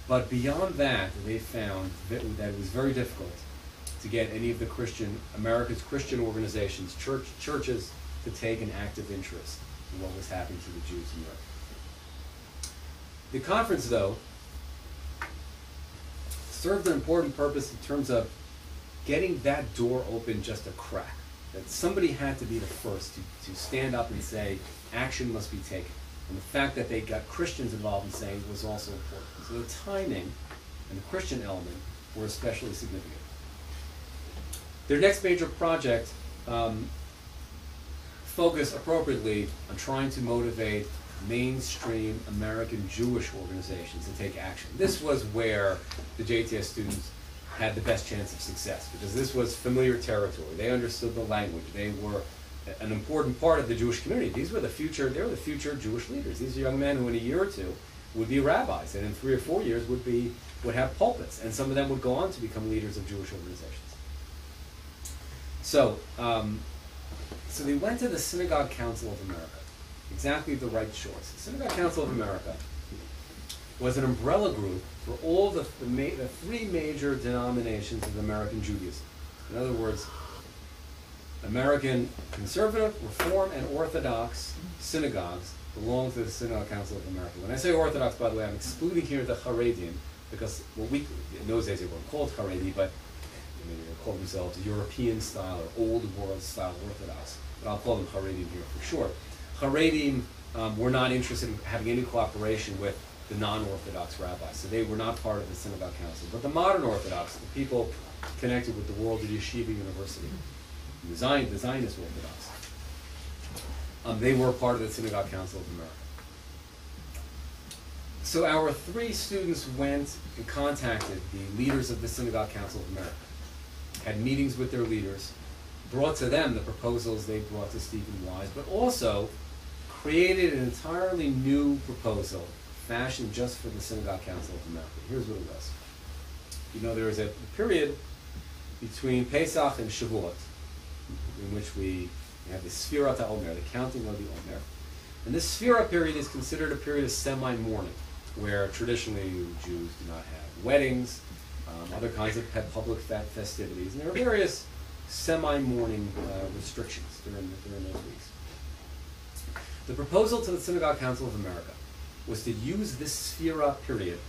But beyond that, they found that it was very difficult to get any of the Christian, America's Christian organizations, church, churches, to take an active interest in what was happening to the Jews in Europe. The conference, though, served an important purpose in terms of getting that door open just a crack. That somebody had to be the first to, to stand up and say, action must be taken. And the fact that they got Christians involved in saying was also important. So the timing and the Christian element were especially significant. Their next major project um, focus appropriately on trying to motivate mainstream American Jewish organizations to take action. This was where the JTS students had the best chance of success because this was familiar territory. They understood the language. They were an important part of the Jewish community. These were the future, they were the future Jewish leaders. These are young men who in a year or two would be rabbis and in three or four years would be would have pulpits and some of them would go on to become leaders of Jewish organizations. So um, so they went to the Synagogue Council of America. Exactly the right choice. The Synagogue Council of America was an umbrella group for all the, the, ma- the three major denominations of American Judaism. In other words, American conservative, reform, and orthodox synagogues belong to the Synagogue Council of America. When I say orthodox, by the way, I'm excluding here the Haredim, because well, we, in those days they weren't called Haredi, but they called themselves European style or old world style orthodox but I'll call them Haredim here for short. Haredim um, were not interested in having any cooperation with the non-Orthodox rabbis, so they were not part of the synagogue council. But the modern Orthodox, the people connected with the world of Yeshiva University, the, Zion, the Zionist Orthodox, um, they were part of the Synagogue Council of America. So our three students went and contacted the leaders of the Synagogue Council of America, had meetings with their leaders, brought to them the proposals they brought to Stephen Wise, but also created an entirely new proposal fashioned just for the Synagogue Council of America. Here's what it was. You know, there was a period between Pesach and Shavuot in which we have the Sfirat HaOmer, the counting of the Omer. And this Sfira period is considered a period of semi-mourning. where traditionally Jews do not have weddings, um, other kinds of public festivities, and there are various semi-mourning uh, restrictions during, during those weeks. The proposal to the Synagogue Council of America was to use this Sefira period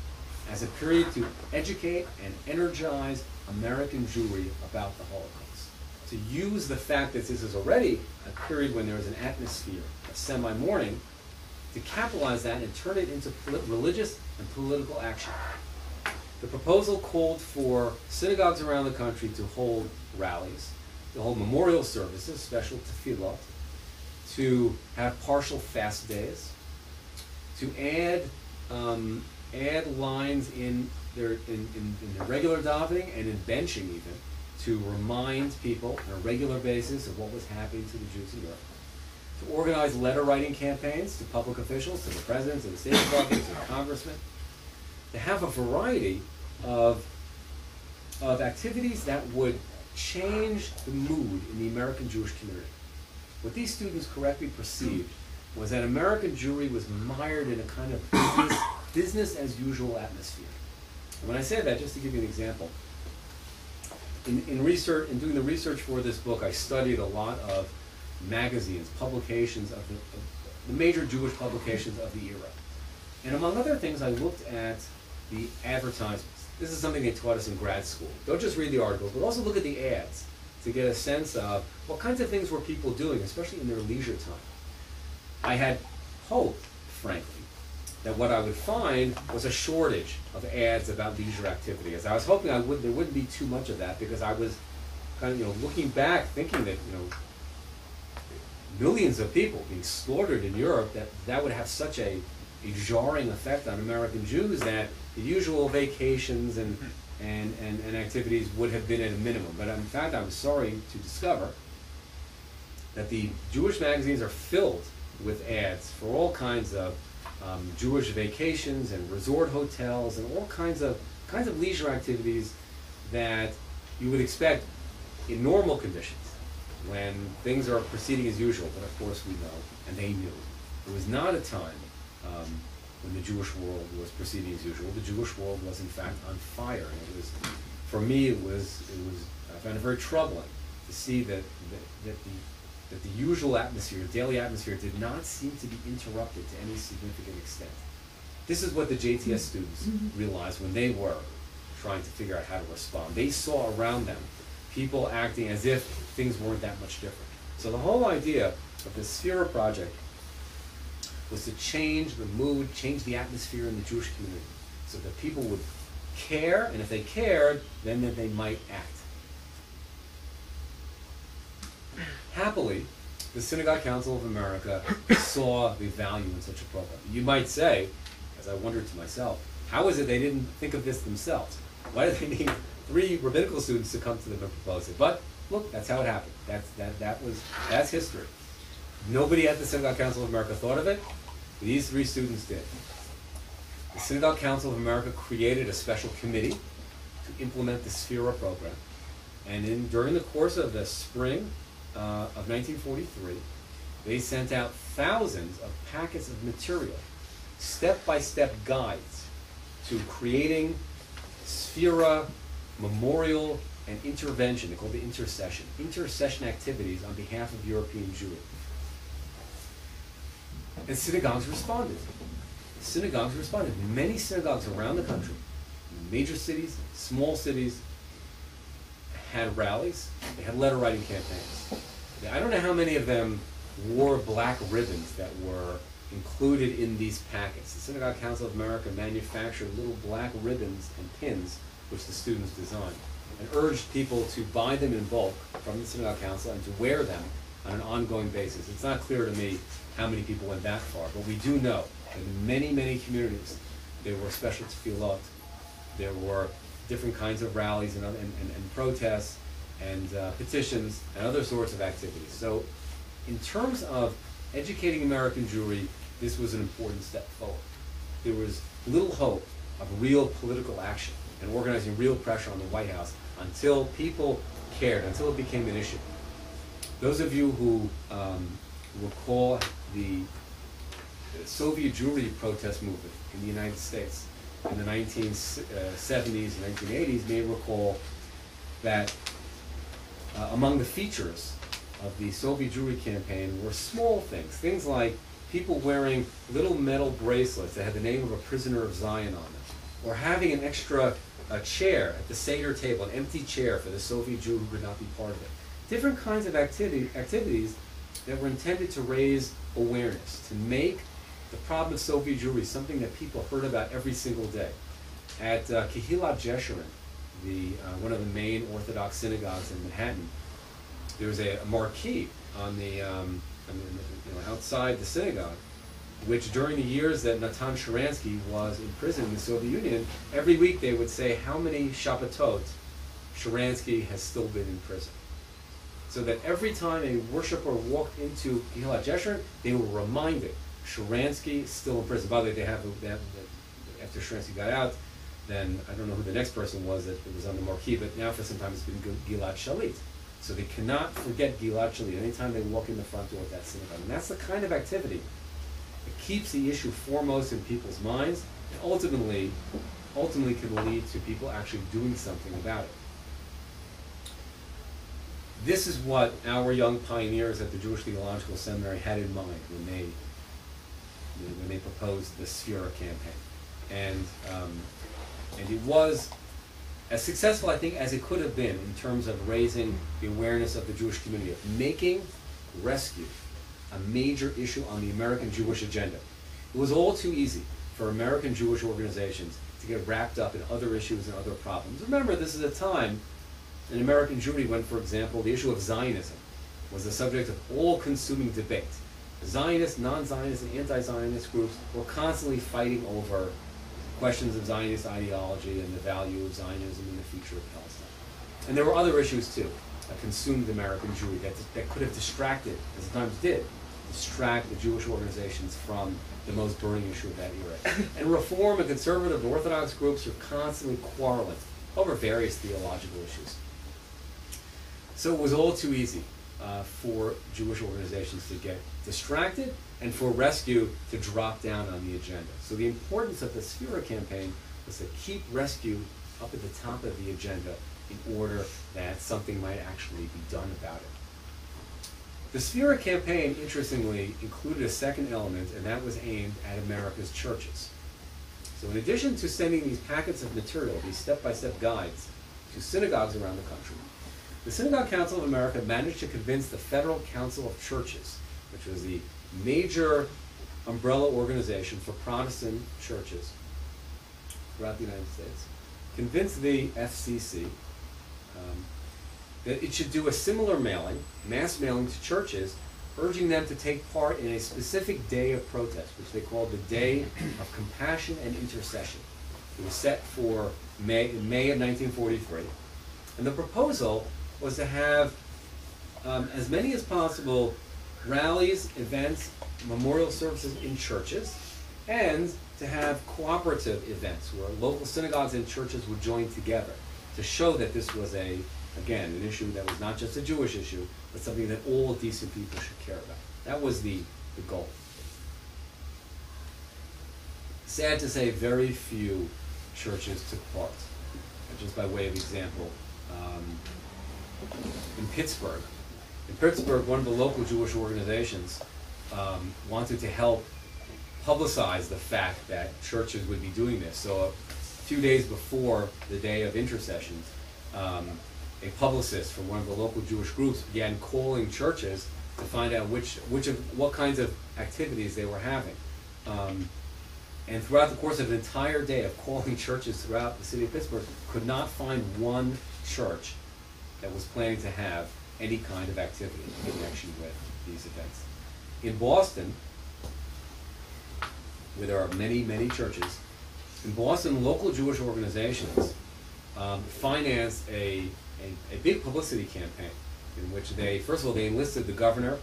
as a period to educate and energize American Jewry about the Holocaust. To use the fact that this is already a period when there is an atmosphere of semi-mourning, to capitalize that and turn it into religious and political action. The proposal called for synagogues around the country to hold rallies, to hold memorial services, special tefillot, to have partial fast days, to add um, add lines in their in, in, in their regular davening and in benching even to remind people on a regular basis of what was happening to the Jews in Europe. To organize letter writing campaigns to public officials, to the presidents, to the state departments, to the congressmen, to have a variety of, of activities that would change the mood in the American Jewish community. What these students correctly perceived was that American Jewry was mired in a kind of business, business as usual atmosphere. And when I say that, just to give you an example, in, in research, in doing the research for this book, I studied a lot of magazines, publications of the, of the major Jewish publications of the era. And among other things, I looked at the advertisements. This is something they taught us in grad school. Don't just read the articles, but also look at the ads to get a sense of what kinds of things were people doing, especially in their leisure time. I had hoped, frankly, that what I would find was a shortage of ads about leisure activity. As I was hoping I would, there wouldn't be too much of that because I was kind of, you know, looking back, thinking that, you know, millions of people being slaughtered in Europe, that that would have such a, a jarring effect on American Jews that the usual vacations and, hmm. And, and, and activities would have been at a minimum. But in fact, I was sorry to discover that the Jewish magazines are filled with ads for all kinds of um, Jewish vacations and resort hotels and all kinds of kinds of leisure activities that you would expect in normal conditions when things are proceeding as usual. But of course, we know, and they knew, it was not a time um, when the Jewish world was proceeding as usual. The Jewish world was in fact on fire, and it was, for me, it was it was I found it very troubling to see that that, that the that the usual atmosphere, the daily atmosphere, did not seem to be interrupted to any significant extent. This is what the JTS students mm-hmm. realized when they were trying to figure out how to respond. They saw around them people acting as if things weren't that much different. So the whole idea of the Sefira project was to change the mood, change the atmosphere in the Jewish community, so that people would care, and if they cared, then that they might act. Happily, the Synagogue Council of America saw the value in such a program. You might say, as I wondered to myself, how is it they didn't think of this themselves? Why did they need three rabbinical students to come to them and propose it? But look, that's how it happened. That's that that was that's history. Nobody at the Synagogue Council of America thought of it. These three students did. The Synagogue Council of America created a special committee to implement the Sefira program. And in, during the course of the spring uh, of 1943, they sent out thousands of packets of material, step-by-step guides to creating Sefira memorial and intervention. They called it intercession. Intercession activities on behalf of European Jewry. And synagogues responded. Synagogues responded. Many synagogues around the country, major cities, small cities, had rallies, they had letter writing campaigns. I don't know how many of them wore black ribbons that were included in these packets. The Synagogue Council of America manufactured little black ribbons and pins which the students designed and urged people to buy them in bulk from the Synagogue Council and to wear them on an ongoing basis. It's not clear to me how many people went that far, but we do know that in many, many communities there were special tefillot, there were different kinds of rallies and, and, and, and protests and uh, petitions and other sorts of activities. So in terms of educating American Jewry, this was an important step forward. There was little hope of real political action and organizing real pressure on the White House until people cared, until it became an issue. Those of you who um, recall the Soviet Jewry protest movement in the United States in the 1970s and 1980s may recall that uh, among the features of the Soviet Jewry campaign were small things, things like people wearing little metal bracelets that had the name of a prisoner of Zion on them, or having an extra chair at the Seder table, an empty chair for the Soviet Jew who could not be part of it. Different kinds of activity, activities that were intended to raise awareness, to make the problem of Soviet Jewry something that people heard about every single day. At uh, Kehillat Jeshurun, the, uh, one of the main Orthodox synagogues in Manhattan, there was a, a marquee on the, um, I mean, you know, outside the synagogue which during the years that Natan Sharansky was in prison in the Soviet Union, every week they would say how many Shabbatot Sharansky has still been in prison. So that every time a worshiper walked into Kehillat Jeshurun, they were reminded Sharansky still in prison. By the way, they have, they have after Sharansky got out, then I don't know who the next person was that was on the marquee, but now for some time it's been Gilad Shalit. So they cannot forget Gilad Shalit anytime they walk in the front door of that synagogue. And that's the kind of activity that keeps the issue foremost in people's minds, and ultimately, ultimately can lead to people actually doing something about it. This is what our young pioneers at the Jewish Theological Seminary had in mind when they when they proposed the Sefira campaign, and um, and it was as successful, I think, as it could have been in terms of raising the awareness of the Jewish community, of making rescue a major issue on the American Jewish agenda. It was all too easy for American Jewish organizations to get wrapped up in other issues and other problems. Remember, this is a time in American Jewry when, for example, the issue of Zionism was the subject of all-consuming debate. Zionist, non-Zionist, and anti-Zionist groups were constantly fighting over questions of Zionist ideology and the value of Zionism and the future of Palestine. And there were other issues too that consumed American Jewry that, that could have distracted, as the Times did, distract the Jewish organizations from the most burning issue of that era. and reform and conservative and Orthodox groups are constantly quarreling over various theological issues. So it was all too easy uh, for Jewish organizations to get distracted and for rescue to drop down on the agenda. So the importance of the Sefira campaign was to keep rescue up at the top of the agenda in order that something might actually be done about it. The Sefira campaign, interestingly, included a second element, and that was aimed at America's churches. So in addition to sending these packets of material, these step-by-step guides, to synagogues around the country, the Synagogue Council of America managed to convince the Federal Council of Churches, which was the major umbrella organization for Protestant churches throughout the United States, convince the FCC um, that it should do a similar mailing, mass mailing to churches, urging them to take part in a specific day of protest, which they called the Day of Compassion and Intercession. It was set for May, May of 1943. And the proposal was to have um, as many as possible rallies, events, memorial services in churches, and to have cooperative events where local synagogues and churches would join together to show that this was a again, an issue that was not just a Jewish issue, but something that all decent people should care about. That was the, the goal. Sad to say, very few churches took part. Just by way of example, um, in Pittsburgh, in Pittsburgh, one of the local Jewish organizations um, wanted to help publicize the fact that churches would be doing this. So a few days before the day of intercessions, um, a publicist from one of the local Jewish groups began calling churches to find out which, which of, what kinds of activities they were having. Um, and throughout the course of an entire day of calling churches throughout the city of Pittsburgh, could not find one church that was planning to have any kind of activity in connection with these events. In Boston, where there are many, many churches, in Boston, local Jewish organizations um, financed a a, a big publicity campaign in which they, first of all, they enlisted the governor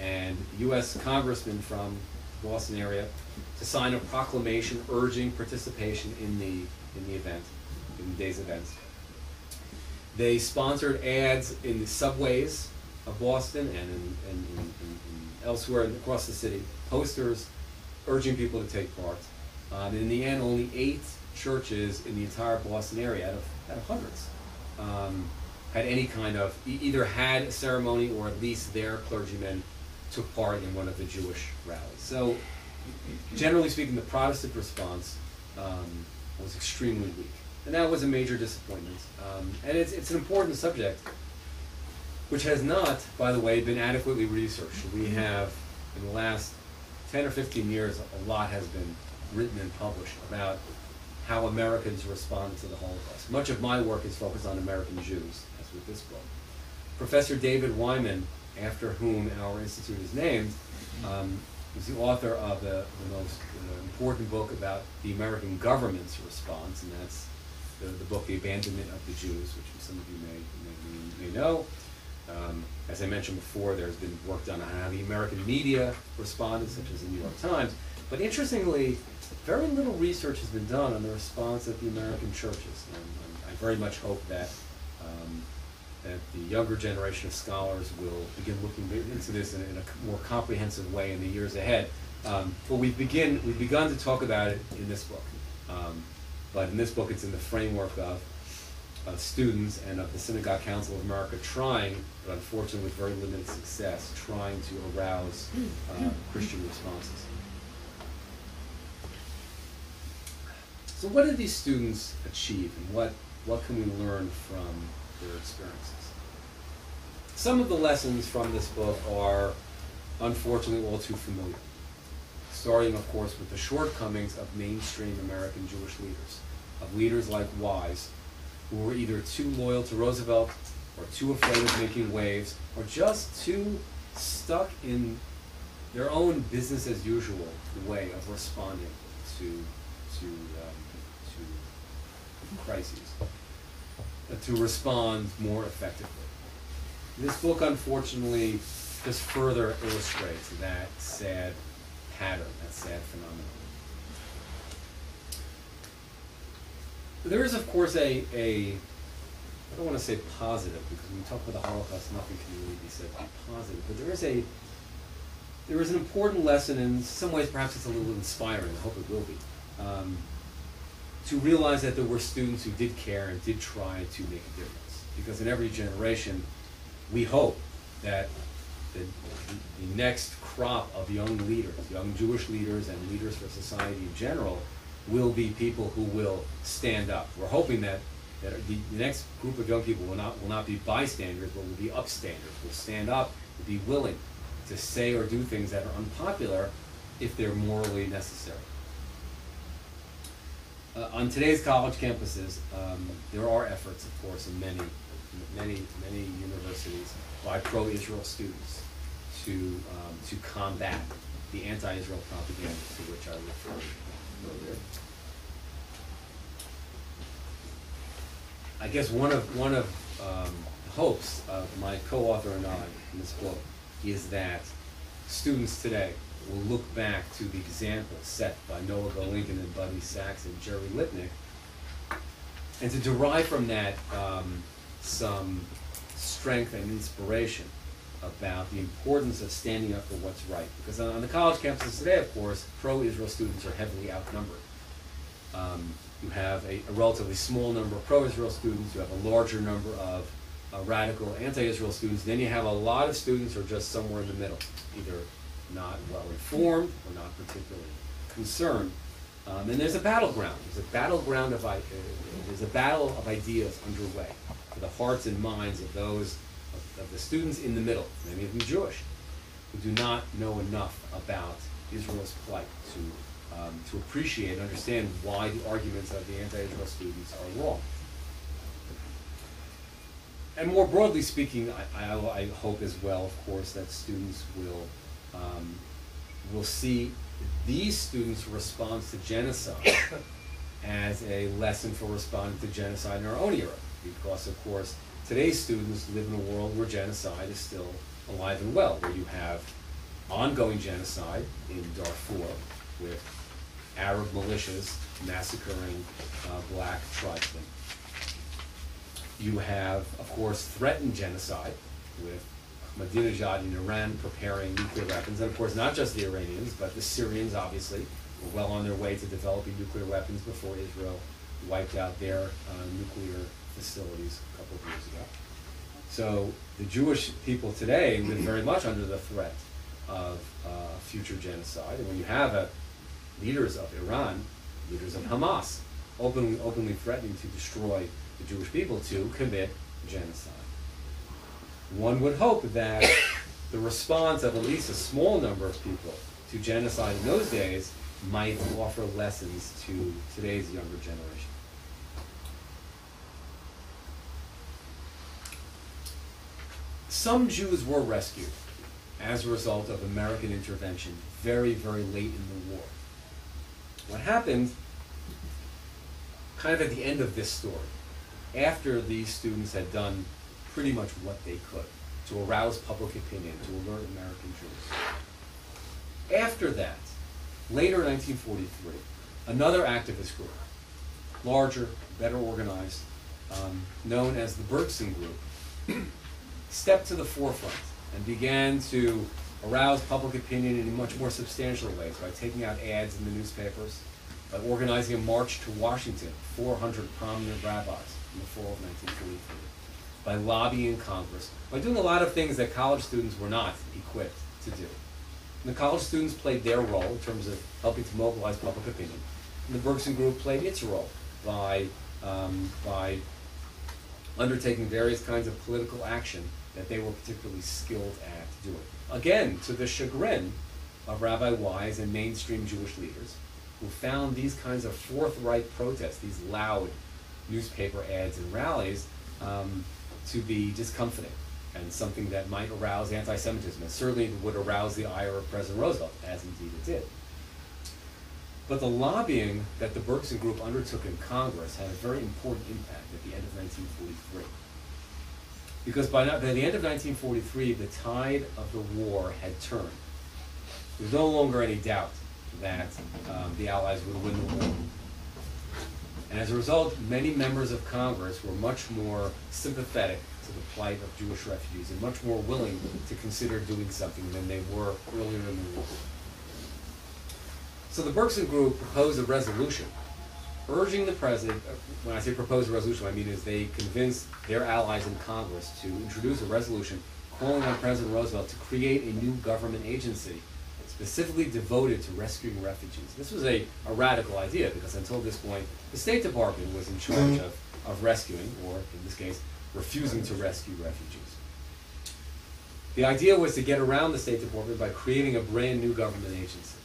and U.S. congressmen from the Boston area to sign a proclamation urging participation in the in the event, in the day's events. They sponsored ads in the subways of Boston and in, in, in, elsewhere across the city, posters urging people to take part. Um, in the end, only eight churches in the entire Boston area out of, out of hundreds um, had any kind of, either had a ceremony or at least their clergymen took part in one of the Jewish rallies. So, generally speaking, the Protestant response um, was extremely weak. And that was a major disappointment. Um, and it's, it's an important subject, which has not, by the way, been adequately researched. We have, in the last 10 or 15 years, a lot has been written and published about how Americans responded to the Holocaust. Much of my work is focused on American Jews, as with this book. Professor David Wyman, after whom our institute is named, um, was the author of the, the most uh, important book about the American government's response, and that's the, the book The Abandonment of the Jews, which some of you may, may, may know. Um, as I mentioned before, there's been work done on how the American media responded, such as the New York Times. But interestingly, very little research has been done on the response of the American churches. And, and I very much hope that um, that the younger generation of scholars will begin looking into this in, in a more comprehensive way in the years ahead. Um, but we've begin we've begun to talk about it in this book. Um, but in this book, it's in the framework of, of students and of the Synagogue Council of America trying, but unfortunately with very limited success, trying to arouse uh, Christian responses. So what did these students achieve and what, what can we learn from their experiences? Some of the lessons from this book are unfortunately all too familiar. Starting, of course, with the shortcomings of mainstream American Jewish leaders, of leaders like Wise, who were either too loyal to Roosevelt or too afraid of making waves or just too stuck in their own business as usual way of responding to, to um, crises, uh, to respond more effectively. This book, unfortunately, just further illustrates that sad pattern, sad phenomenon. There is, of course, a, a I don't want to say positive because when we talk about the Holocaust, nothing can really be said to be positive. But there is a there is an important lesson, and in some ways, perhaps it's a little inspiring. I hope it will be. Um, to realize that there were students who did care and did try to make a difference. Because in every generation, we hope that the, the next crop of young leaders, young Jewish leaders and leaders for society in general, will be people who will stand up. We're hoping that, that the, next group of young people will not, will not be bystanders, but will be upstanders, will stand up, will be willing to say or do things that are unpopular if they're morally necessary. Uh, on today's college campuses, um, there are efforts, of course, in many, many, many universities by pro-Israel students to um, to combat the anti-Israel propaganda to which I referred earlier. I guess one of one of um, the hopes of my co-author and I in this book is that students today will look back to the example set by Noah Golinkin and Buddy Sachs and Jerry Lipnick, and to derive from that um, some strength and inspiration about the importance of standing up for what's right. Because on, the college campuses today, of course, pro-Israel students are heavily outnumbered. Um, you have a, a, relatively small number of pro-Israel students, you have a larger number of uh, radical anti-Israel students, then you have a lot of students who are just somewhere in the middle, either not well informed or not particularly concerned. Um, and there's a battleground. There's a battleground of uh, there's a battle of ideas underway for the hearts and minds of those of, of, the students in the middle, many of them Jewish, who do not know enough about Israel's plight to um, to appreciate and understand why the arguments of the anti-Israel students are wrong. And more broadly speaking, I, I, I hope as well, of course, that students will um, we'll see these students' response to genocide as a lesson for responding to genocide in our own era. Because, of course, today's students live in a world where genocide is still alive and well, where you have ongoing genocide in Darfur with Arab militias massacring uh, black tribesmen. You have, of course, threatened genocide with Ahmadinejad in Iran preparing nuclear weapons, and of course not just the Iranians, but the Syrians obviously were well on their way to developing nuclear weapons before Israel wiped out their uh, nuclear facilities a couple of years ago. So the Jewish people today live very much under the threat of uh, future genocide. And when you have a, leaders of Iran, leaders of Hamas, openly, openly threatening to destroy the Jewish people to commit genocide. One would hope that the response of at least a small number of people to genocide in those days might offer lessons to today's younger generation. Some Jews were rescued as a result of American intervention very, very late in the war. What happened kind of at the end of this story, after these students had done pretty much what they could to arouse public opinion, to alert American Jews. After that, later in 1943, another activist group, larger, better organized, um, known as the Bergson Group, stepped to the forefront and began to arouse public opinion in much more substantial ways by taking out ads in the newspapers, by organizing a march to Washington, 400 prominent rabbis in the fall of 1943, by lobbying Congress, by doing a lot of things that college students were not equipped to do. And the college students played their role in terms of helping to mobilize public opinion. And the Bergson Group played its role by, um, by undertaking various kinds of political action that they were particularly skilled at doing. Again, to the chagrin of Rabbi Wise and mainstream Jewish leaders, who found these kinds of forthright protests, these loud newspaper ads and rallies, um, to be discomforting and something that might arouse anti-Semitism, and certainly would arouse the ire of President Roosevelt, as indeed it did. But the lobbying that the Bergson Group undertook in Congress had a very important impact at the end of 1943. Because by, by the end of 1943, the tide of the war had turned. There was no longer any doubt that um, the Allies would win the war. And as a result, many members of Congress were much more sympathetic to the plight of Jewish refugees and much more willing to consider doing something than they were earlier in the war. So the Bergson Group proposed a resolution urging the president, when I say propose a resolution, I mean is they convinced their allies in Congress to introduce a resolution calling on President Roosevelt to create a new government agency specifically devoted to rescuing refugees. This was a, a radical idea because until this point, the State Department was in charge mm-hmm. of, of rescuing, or in this case, refusing to rescue refugees. The idea was to get around the State Department by creating a brand new government agency.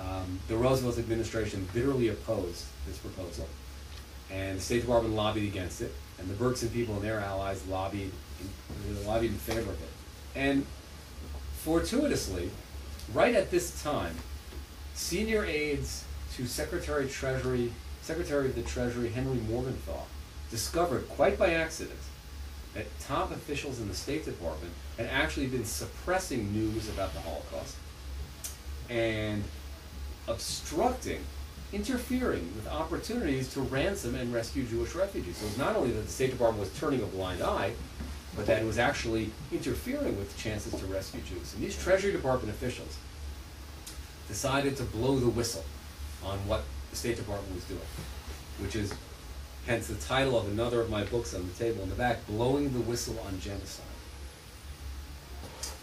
Um, the Roosevelt administration bitterly opposed this proposal, and the State Department lobbied against it, and the Bergson people and their allies lobbied in, lobbied in favor of it. And fortuitously, right at this time, senior aides to Secretary Treasury, Secretary of the Treasury Henry Morgenthau discovered quite by accident that top officials in the State Department had actually been suppressing news about the Holocaust and obstructing, interfering with opportunities to ransom and rescue Jewish refugees. So it was not only that the State Department was turning a blind eye, but that it was actually interfering with chances to rescue Jews. And these Treasury Department officials decided to blow the whistle on what the State Department was doing, which is hence the title of another of my books on the table in the back, Blowing the Whistle on Genocide.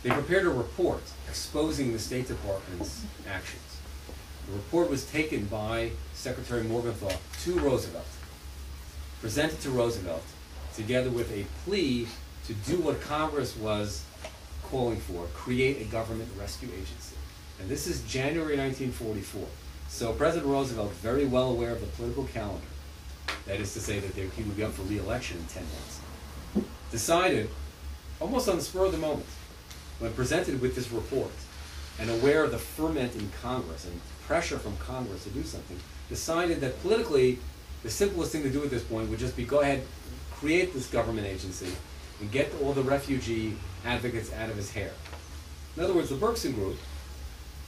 They prepared a report exposing the State Department's actions. The report was taken by Secretary Morgenthau to Roosevelt, presented to Roosevelt, together with a plea to do what Congress was calling for, create a government rescue agency. And this is January 1944. So President Roosevelt, very well aware of the political calendar, that is to say that there, he would be up for re-election in 10 months, decided, almost on the spur of the moment, when presented with this report, and aware of the ferment in Congress and pressure from Congress to do something, decided that politically, the simplest thing to do at this point would just be go ahead, create this government agency, and get all the refugee advocates out of his hair. In other words, the Bergson Group,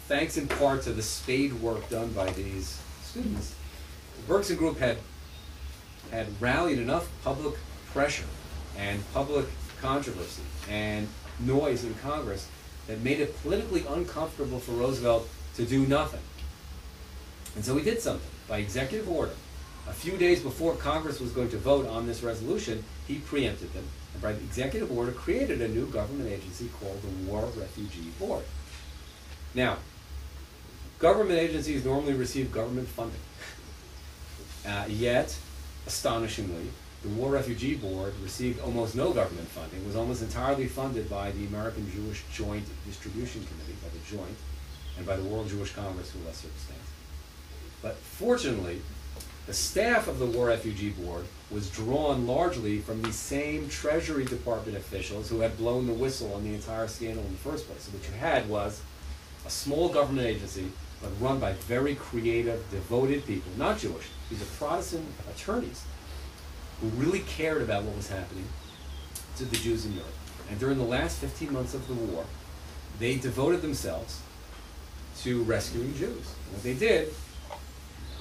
thanks in part to the spade work done by these students, the Bergson Group had, had rallied enough public pressure and public controversy and noise in Congress that made it politically uncomfortable for Roosevelt to do nothing. And so he did something by executive order. A few days before Congress was going to vote on this resolution, he preempted them and by executive order created a new government agency called the War Refugee Board. Now, government agencies normally receive government funding. Uh, yet, astonishingly, the War Refugee Board received almost no government funding, it was almost entirely funded by the American Jewish Joint Distribution Committee, by the Joint, and by the World Jewish Congress to a lesser extent. But fortunately, the staff of the War Refugee Board was drawn largely from the same Treasury Department officials who had blown the whistle on the entire scandal in the first place. So what you had was a small government agency, but run by very creative, devoted people, not Jewish. These are Protestant attorneys who really cared about what was happening to the Jews in Europe. And during the last 15 months of the war, they devoted themselves to rescuing Jews. And what they did,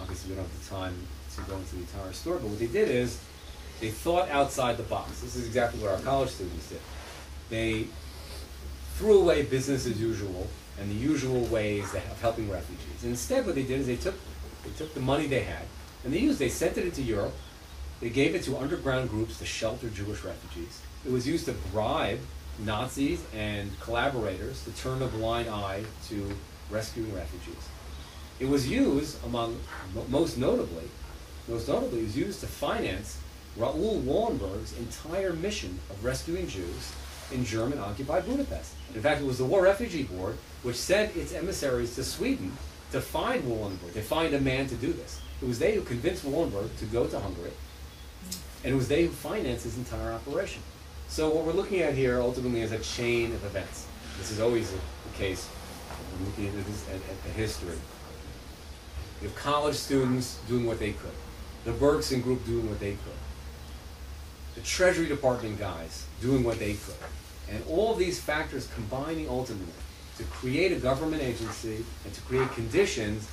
obviously we don't have the time to go into the entire story, but what they did is they thought outside the box. This is exactly what our college students did. They threw away business as usual and the usual ways of helping refugees. Instead what they did is they took, they took the money they had and they used, they sent it into Europe they gave it to underground groups to shelter Jewish refugees. It was used to bribe Nazis and collaborators to turn a blind eye to rescuing refugees. It was used, among most notably, most notably, was used to finance Raoul Wallenberg's entire mission of rescuing Jews in German-occupied Budapest. In fact, it was the War Refugee Board which sent its emissaries to Sweden to find Wallenberg, to find a man to do this. It was they who convinced Wallenberg to go to Hungary and it was they who financed his entire operation. So what we're looking at here ultimately is a chain of events. This is always the case looking at, at, at the history. You have college students doing what they could. The Bergson group doing what they could. The Treasury Department guys doing what they could. And all of these factors combining ultimately to create a government agency and to create conditions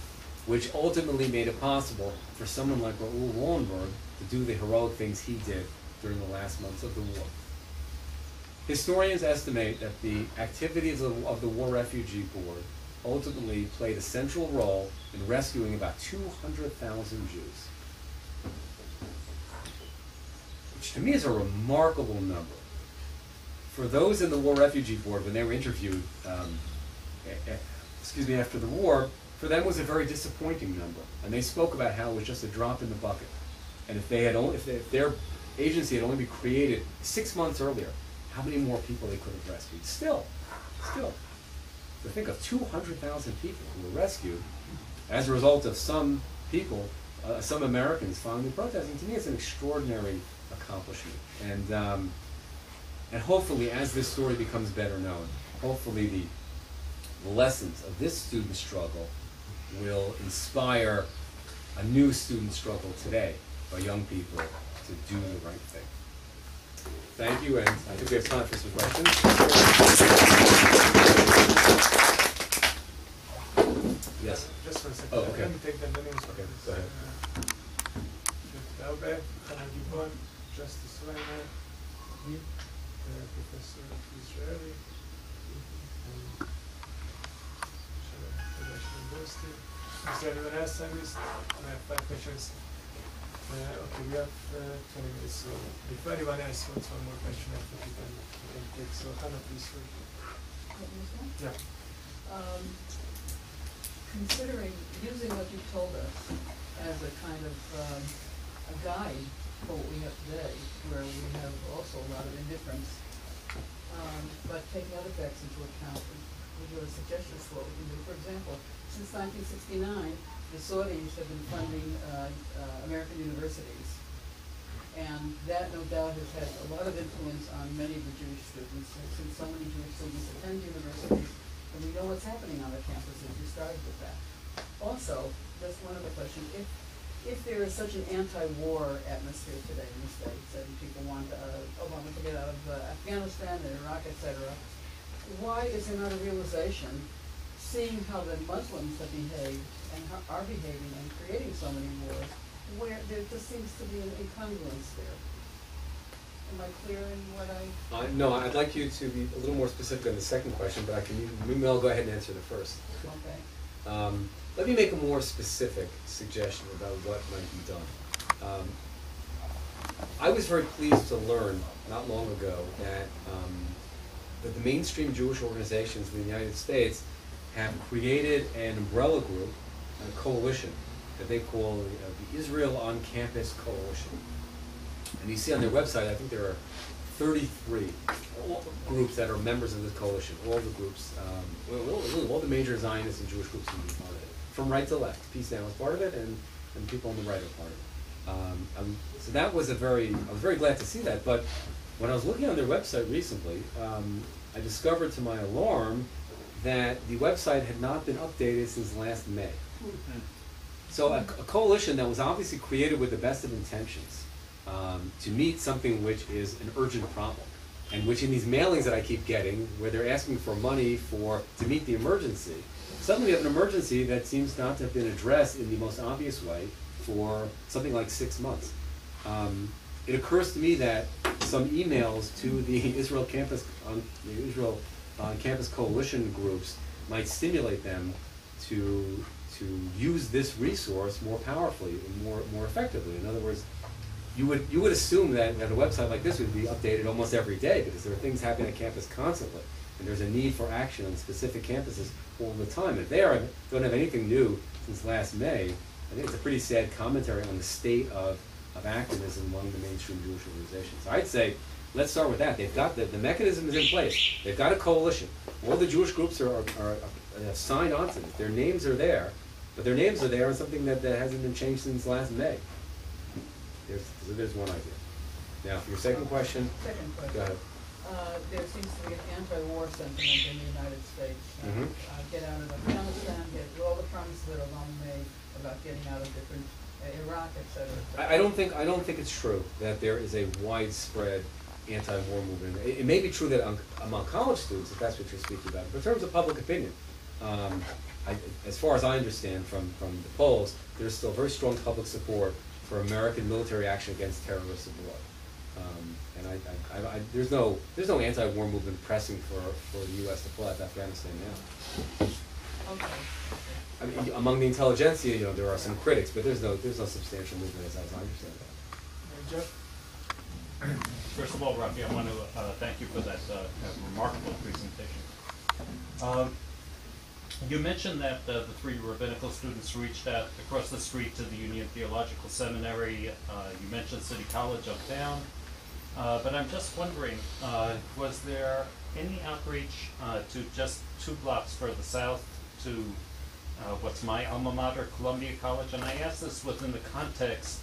which ultimately made it possible for someone like Raoul Wallenberg to do the heroic things he did during the last months of the war. Historians estimate that the activities of, of the War Refugee Board ultimately played a central role in rescuing about 200,000 Jews. Which to me is a remarkable number. For those in the War Refugee Board, when they were interviewed, um, excuse me, after the war, for them was a very disappointing number. And they spoke about how it was just a drop in the bucket. And if they had only, if, they, if their agency had only been created six months earlier, how many more people they could have rescued? Still, still. To think of 200,000 people who were rescued as a result of some people, uh, some Americans finally protesting, to me it's an extraordinary accomplishment. And, um, and hopefully as this story becomes better known, hopefully the, the lessons of this student struggle will inspire a new student struggle today by young people to do the right thing. Thank you, and I think we have time for some questions. Yes. Just for a second. Oh, okay. Let me take the names. Okay, go ahead. Taube, Hannah Gibon, Justus Weiner, uh, Professor Israeli, and Shadash University. Is there anyone else I missed? I have five questions. Uh, okay, we have uh, 20 minutes, so if anyone else wants one more question, I think we can, we can take. So, Hannah, please. Yeah. Um, considering using what you've told us as a kind of um, a guide for what we have today, where we have also a lot of indifference, um, but taking other facts into account, would you have suggestions for what we can do? For example, since 1969, the Saudis have been funding uh, uh, American universities. And that, no doubt, has had a lot of influence on many of the Jewish students, since so many Jewish students attend universities, and we know what's happening on the campuses. You started with that. Also, just one other question: if if there is such an anti-war atmosphere today in the states, and people want uh, Obama to get out of uh, Afghanistan and Iraq, etc., why is there not a realization, seeing how the Muslims have behaved and are behaving and creating so many wars, where there just seems to be an incongruence there. Am I clear in what I, Uh, no, I'd like you to be a little more specific on the second question, but I can, maybe I'll go ahead and answer the first. okay. Um, let me make a more specific suggestion about what might be done. Um, I was very pleased to learn not long ago that, um, that the mainstream Jewish organizations in the United States have created an umbrella group, coalition, that they call uh, the Israel on Campus Coalition. And you see on their website, I think there are 33 groups that are members of this coalition, all the groups, um, all- all the major Zionist and Jewish groups be part of it, from right to left. Peace Now is part of it, and, and people on the right are part of it. Um, um, so that was a very, I was very glad to see that, but when I was looking on their website recently, um, I discovered to my alarm that the website had not been updated since last May. So a, a coalition that was obviously created with the best of intentions um, to meet something which is an urgent problem, and which in these mailings that I keep getting, where they're asking for money for to meet the emergency, suddenly we have an emergency that seems not to have been addressed in the most obvious way for something like six months. Um, it occurs to me that some emails to the Israel campus on the Israel uh, campus coalition groups might stimulate them to to use this resource more powerfully and more more effectively. In other words, you would you would assume that, that a website like this would be updated almost every day because there are things happening at campus constantly, and there's a need for action on specific campuses all the time. If they are don't have anything new since last May, I think it's a pretty sad commentary on the state of, of activism among the mainstream Jewish organizations. I'd say let's start with that. They've got the, the mechanism is in place. They've got a coalition. All the Jewish groups are, are, are, are signed on to this. Their names are there, but their names are there on something that, that hasn't been changed since last May. There's, so there's one idea. Now, for your second question, Second question. go ahead. Uh, there seems to be an anti-war sentiment in the United States. Uh, Mhm. uh, Get out of Afghanistan, get all the promises that Obama made about getting out of different, uh, Iraq, et cetera, et cetera. I, I don't think I don't think it's true that there is a widespread anti-war movement. It, it may be true that on, among college students, if that's what you're speaking about, but in terms of public opinion, um, I, as far as I understand from, from the polls, there's still very strong public support for American military action against terrorists abroad. Um, and I, I, I, I, there's no there's no anti-war movement pressing for, for the U.S. to pull out of Afghanistan now. Okay. I mean, among the intelligentsia, you know, there are some critics, but there's no there's no substantial movement as, as I understand that. Jeff? First of all, Rafi, I want to uh, thank you for that uh, that remarkable presentation. Um, You mentioned that uh, the three rabbinical students reached out across the street to the Union Theological Seminary. Uh, You mentioned City College uptown. Uh, But I'm just wondering, uh, was there any outreach uh, to just two blocks further south to uh, what's my alma mater, Columbia College? And I ask this within the context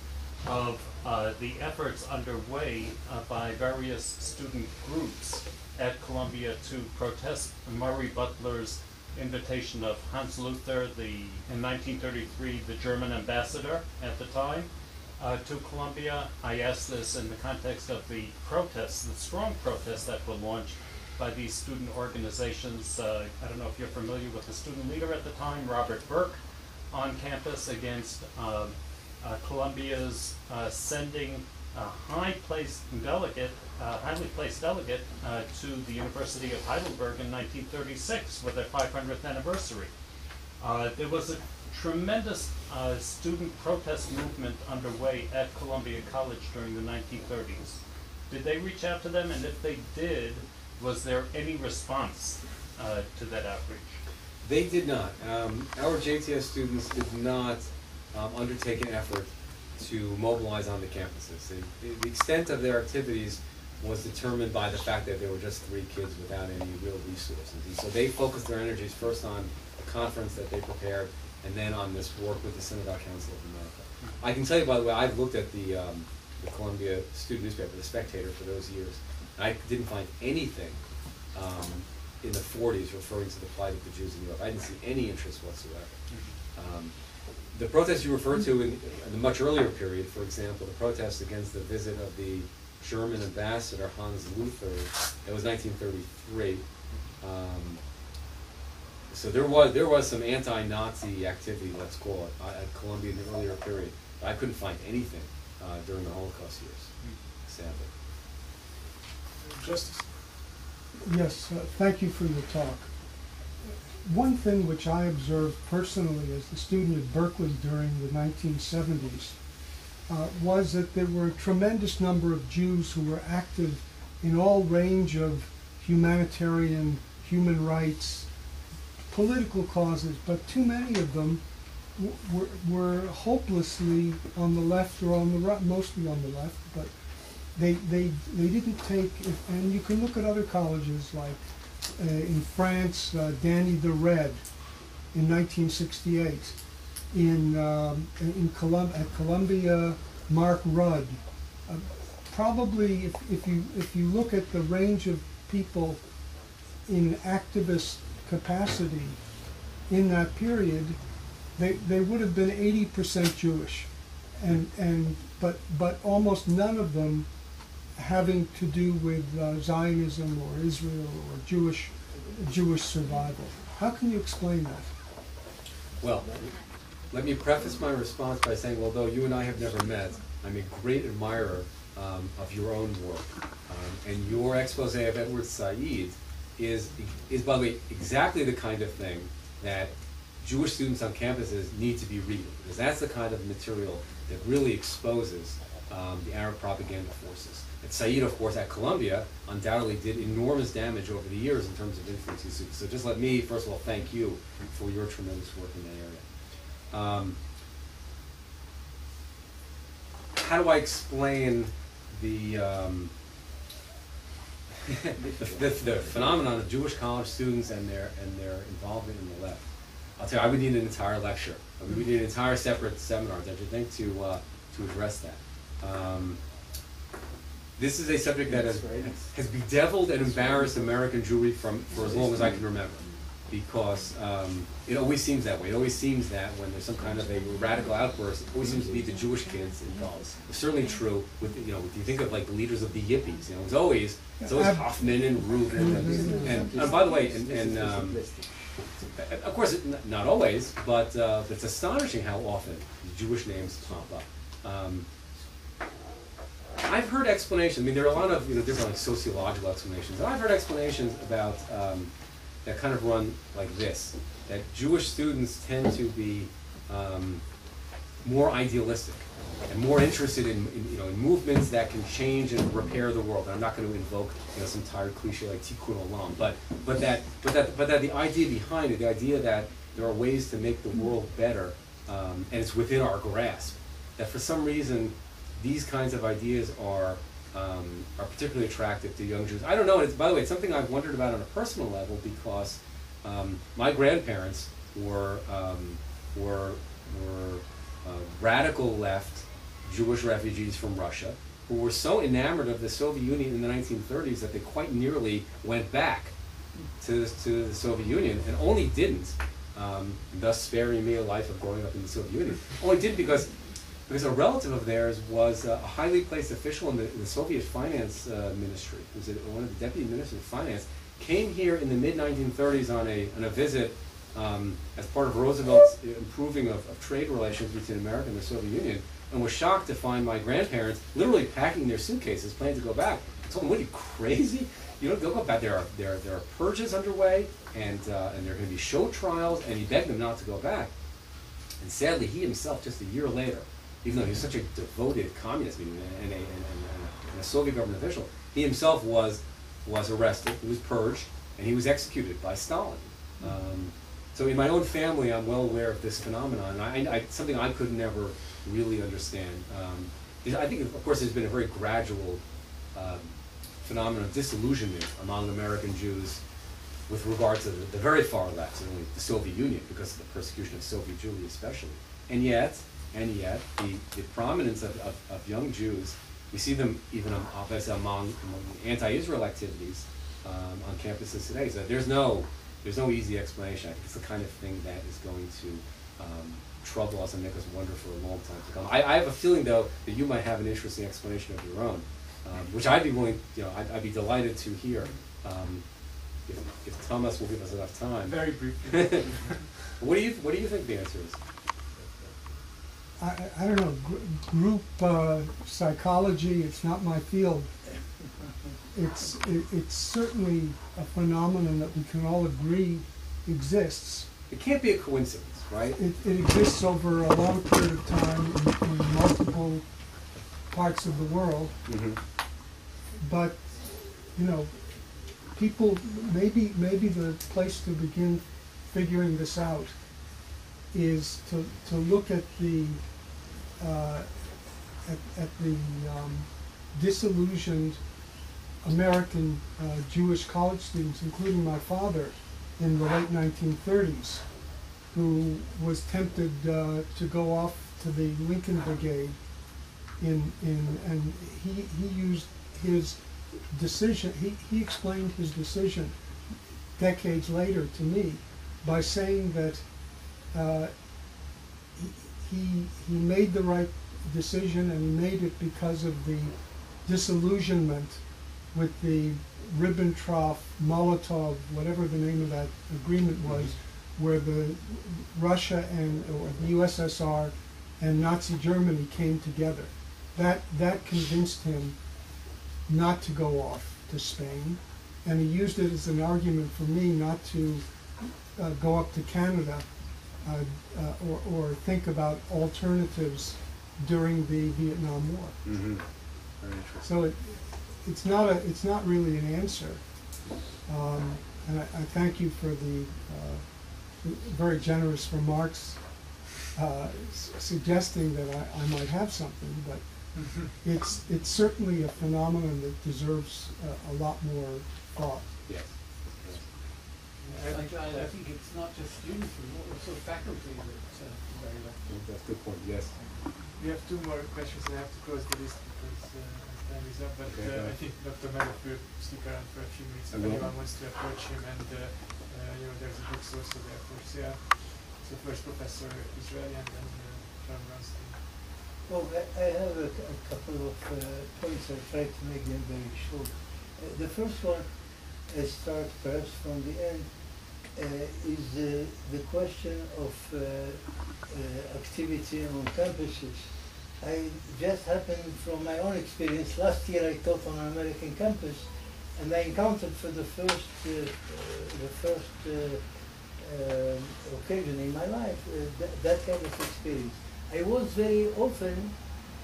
of uh, the efforts underway by various student groups at Columbia to protest Murray Butler's invitation of Hans Luther, the, in 1933, the German ambassador at the time, uh, to Columbia. I asked this in the context of the protests, the strong protests that were launched by these student organizations. Uh, I don't know if you're familiar with the student leader at the time, Robert Burke, on campus against um, uh, Columbia's uh, sending a high-placed delegate, uh, highly placed delegate uh, to the University of Heidelberg in 1936 for their 500th anniversary. Uh, there was a tremendous uh, student protest movement underway at Columbia College during the 1930s. Did they reach out to them, and if they did, was there any response uh, to that outreach? They did not. Um, our JTS students did not um, undertake an effort to mobilize on the campuses. The, the extent of their activities was determined by the fact that there were just three kids without any real resources. And so they focused their energies first on the conference that they prepared and then on this work with the Synagogue Council of America. I can tell you, by the way, I've looked at the, um, the Columbia student newspaper, The Spectator, for those years. I didn't find anything um, in the 40s referring to the plight of the Jews in Europe. I didn't see any interest whatsoever. Um, the protests you referred to in, in the much earlier period, for example, the protests against the visit of the German ambassador Hans Luther, that was 1933. Um, so there was there was some anti-Nazi activity, let's call it, uh, at Columbia in the earlier period. I couldn't find anything uh, during the Holocaust years, sadly. Justus. Yes, uh, thank you for your talk. One thing which I observed personally as a student at Berkeley during the 1970s uh, was that there were a tremendous number of Jews who were active in all range of humanitarian, human rights, political causes, but too many of them were, were hopelessly on the left or on the right, mostly on the left, but they, they, they didn't take, and you can look at other colleges like in France, uh, Danny the Red in 1968. In, um, in Colum- at Columbia, Mark Rudd. Uh, probably, if, if, you, if you look at the range of people in activist capacity in that period, they, they would have been 80% Jewish. And, and, but, but almost none of them having to do with uh, Zionism or Israel or Jewish Jewish survival. How can you explain that? Well, let me preface my response by saying, although you and I have never met, I'm a great admirer um, of your own work. Um, and your expose of Edward Said is, is, by the way, exactly the kind of thing that Jewish students on campuses need to be reading, because that's the kind of material that really exposes um, the Arab propaganda forces. And Said, of course, at Columbia, undoubtedly did enormous damage over the years in terms of influencing students. So just let me, first of all, thank you for your tremendous work in that area. Um, how do I explain the, um, the, the, the phenomenon of Jewish college students and their and their involvement in the left? I'll tell you, I would need an entire lecture. I mean, we need an entire separate seminar, don't you think, to uh, to address that. Um, this is a subject that has, has bedeviled and embarrassed American Jewry from for as long as I can remember, because um, it always seems that way. It always seems that when there's some kind of a radical outburst, it always seems to be the Jewish kids involved. It's certainly true with you know if you think of like the leaders of the Yippies, you know, it's always it's always Hoffman and Rubin and, and, and by the way, and, and um, of course, it, not always, but uh, it's astonishing how often Jewish names pop up. Um, I've heard explanations. I mean, there are a lot of you know different like sociological explanations, and I've heard explanations about um, that kind of run like this: that Jewish students tend to be um, more idealistic and more interested in, in, you know in movements that can change and repair the world. And I'm not going to invoke you know some tired cliche like Tikkun Olam, but but that but that but that the idea behind it, the idea that there are ways to make the world better, um, and it's within our grasp. That for some reason these kinds of ideas are um, are particularly attractive to young Jews. I don't know. It's, by the way, it's something I've wondered about on a personal level because um, my grandparents were um, were were uh, radical left Jewish refugees from Russia who were so enamored of the Soviet Union in the 1930s that they quite nearly went back to, to the Soviet Union and only didn't, um, thus sparing me a life of growing up in the Soviet Union. Only did because because a relative of theirs was uh, a highly placed official in the, in the Soviet finance uh, ministry, who one of the deputy ministers of finance, came here in the mid 1930s on a, on a visit um, as part of Roosevelt's improving of, of, trade relations between America and the Soviet Union, and was shocked to find my grandparents literally packing their suitcases, planning to go back. I told them, "What are you crazy? You don't go back. There are there there are purges underway, and uh, and there are going to be show trials." And he begged them not to go back. And sadly, he himself, just a year later, even though he was such a devoted communist and, and, a, and, and a, Soviet government official, he himself was was arrested, he was purged, and he was executed by Stalin. Um, so in my own family, I'm well aware of this phenomenon. I, I, something I could never really understand. Um, I think, of course, there's been a very gradual um, phenomenon of disillusionment among American Jews with regard to the, the very far left, certainly the Soviet Union, because of the persecution of Soviet Jewry especially. And yet, and yet the, the prominence of, of, of young Jews, we see them even among, among anti-Israel activities um, on campuses today. So there's no, there's no easy explanation. I think it's the kind of thing that is going to um, trouble us and make us wonder for a long time to come. I, I, have a feeling, though, that you might have an interesting explanation of your own, um, which I'd be willing, you know, I'd, I'd be delighted to hear. Um, if, if Thomas will give us enough time. Very briefly. what do you What do you think the answer is? I, I don't know, gr- group uh, psychology, it's not my field. it's it, it's certainly a phenomenon that we can all agree exists. It can't be a coincidence, right? It, it exists over a long period of time in, in multiple parts of the world, Mm-hmm. but you know, people maybe maybe the place to begin figuring this out is to to look at the uh, at, at the um, disillusioned American uh, Jewish college students, including my father, in the late 1930s, who was tempted uh, to go off to the Lincoln Brigade, in in and he he used his decision. He he explained his decision decades later to me by saying that uh, he, he made the right decision and he made it because of the disillusionment with the Ribbentrop, Molotov, whatever the name of that agreement was, where the Russia and or the USSR and Nazi Germany came together. That that convinced him not to go off to Spain, and he used it as an argument for me not to uh, go up to Canada uh, uh, or, or think about alternatives during the Vietnam War. Mm-hmm. So it, it's not a, it's not really an answer. Um, and I, I thank you for the uh, very generous remarks uh, s- suggesting that I, I might have something, but it's it's certainly a phenomenon that deserves uh, a lot more thought. Yes. I, I think it's not just students, but also faculty that, uh, very much. That's a good point, yes. We have two more questions, and I have to close the list because uh, time is up. But Okay, uh, I think Dr. Medoff will stick around for a few minutes I if anyone wants to approach him. And uh, uh, you know, there's a bookstore, so there, of course, yeah. So first Professor Israeli and then uh, John Bronstein. Well, I I have a, a couple of uh, points. I'll try to make them very short. Uh, the first one, I start perhaps from the end, uh, is uh, the question of uh, uh, activity on campuses. I just happened from my own experience. Last year I taught on an American campus, and I encountered for the first uh, the first uh, occasion in my life uh, that, that kind of experience. I was very often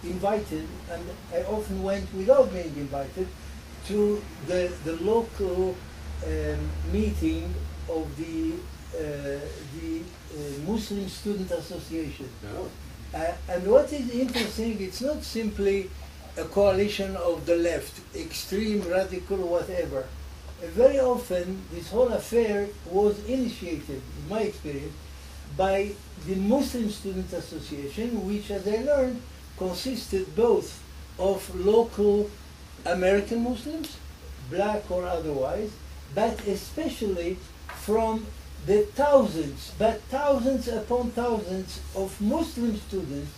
invited, and I often went without being invited, to the, the local um, meeting of the, uh, the uh, Muslim Student Association. Uh, and what is interesting, it's not simply a coalition of the left, extreme, radical, whatever. Very often, this whole affair was initiated, in my experience, by the Muslim Student Association, which, as I learned, consisted both of local American Muslims, black or otherwise, but especially from the thousands, but thousands upon thousands of Muslim students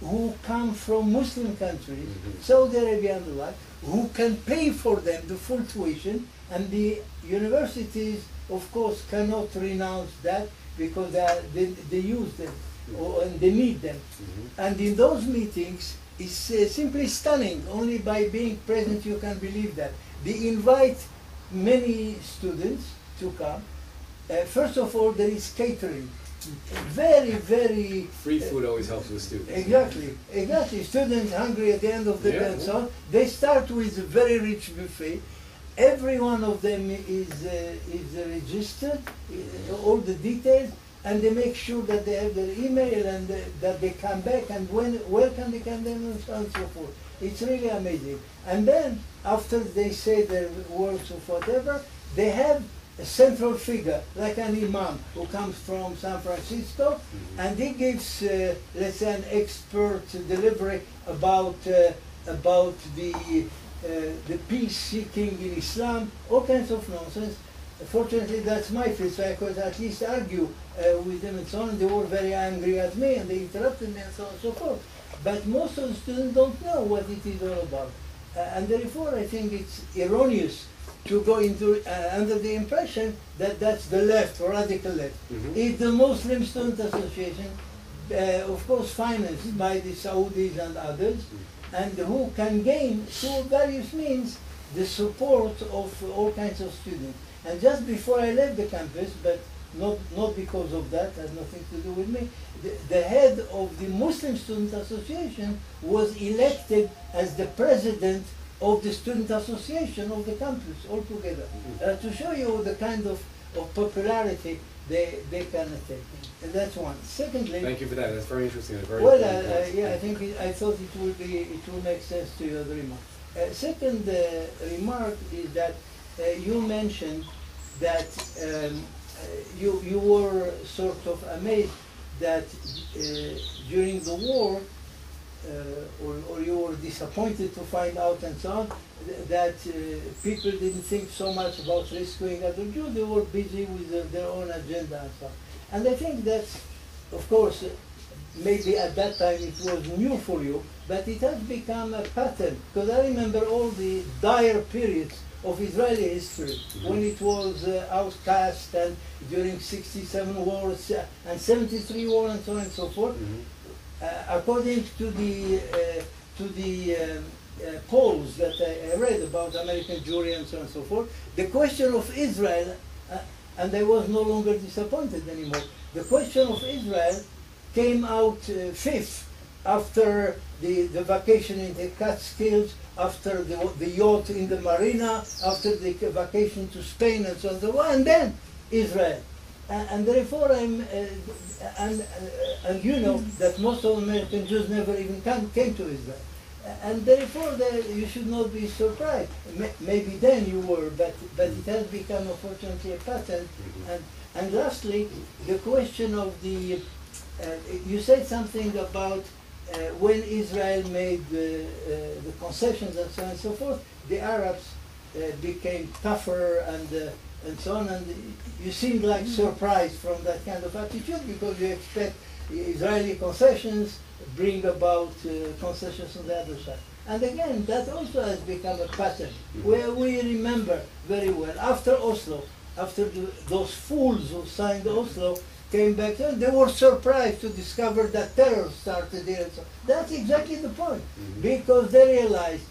who come from Muslim countries, Mhm. Saudi Arabia and the like, who can pay for them the full tuition, and the universities, of course, cannot renounce that because they, are, they, they use them or, and they need them. Mhm. And in those meetings, it's uh, simply stunning. Only by being present you can believe that. They invite many students to come. Uh, first of all, there is catering. Very, very. Free food always helps with students. Exactly, exactly. Students hungry at the end of the Yeah, day and so on. They start with a very rich buffet. Every one of them is uh, is uh, registered, uh, all the details, and they make sure that they have their email and uh, that they come back and when where can they come then and so on and so forth. It's really amazing. And then after they say their words of whatever, they have a central figure like an imam who comes from San Francisco, and he gives, uh, let's say, an expert delivery about uh, about the uh, the peace seeking in Islam, all kinds of nonsense. Fortunately, that's my field, so I could at least argue uh, with them and so on. They were very angry at me, and they interrupted me and so on and so forth. But most of the students don't know what it is all about, uh, and therefore I think it's erroneous to go into uh, under the impression that that's the left radical left. Mhm. It's the Muslim Student Association, uh, of course financed by the Saudis and others, and who can gain through various means the support of all kinds of students. And just before I left the campus, but not, not because of that, has nothing to do with me, the, the head of the Muslim Student Association was elected as the president of the student association of the campus altogether. Uh, to show you the kind of, of popularity they, they can attain. And that's one. Secondly, Thank you for that, that's very interesting, and very well, uh, uh, yeah, I think it, I thought it would be it will make sense to your remark. Uh, second uh, remark is that uh, you mentioned that um, you you were sort of amazed that uh, during the war, or, or you were disappointed to find out and so on, that uh, people didn't think so much about rescuing other Jews, they were busy with their, own agenda and so on. And I think that's, of course, uh, maybe at that time it was new for you, but it has become a pattern. Because I remember all the dire periods of Israeli history, when it was uh, outcast and during 67 wars uh, and 73 war and so on and so forth. Mhm. Uh, according to the uh, to the um, uh, polls that I, I read about American Jewry and so on and so forth, the question of Israel, uh, and I was no longer disappointed anymore. The question of Israel came out uh, fifth after the, the vacation in the Catskills, after the, the yacht in the marina, after the vacation to Spain and so on and so on, and then Israel. And, and therefore, I'm, uh, and, uh, and you know that most of American Jews never even come, came to Israel. And therefore, the, you should not be surprised. May- Maybe then you were, but, but it has become unfortunately a pattern. And, and lastly, the question of the, uh, you said something about uh, when Israel made the, uh, the concessions and so on and so forth, the Arabs uh, became tougher and, uh, and so on, and you seem like surprised from that kind of attitude because you expect Israeli concessions bring about uh, concessions on the other side. And again, that also has become a pattern where we remember very well after Oslo, after the, those fools who signed Oslo came back and they were surprised to discover that terror started here. And so that's exactly the point because they realized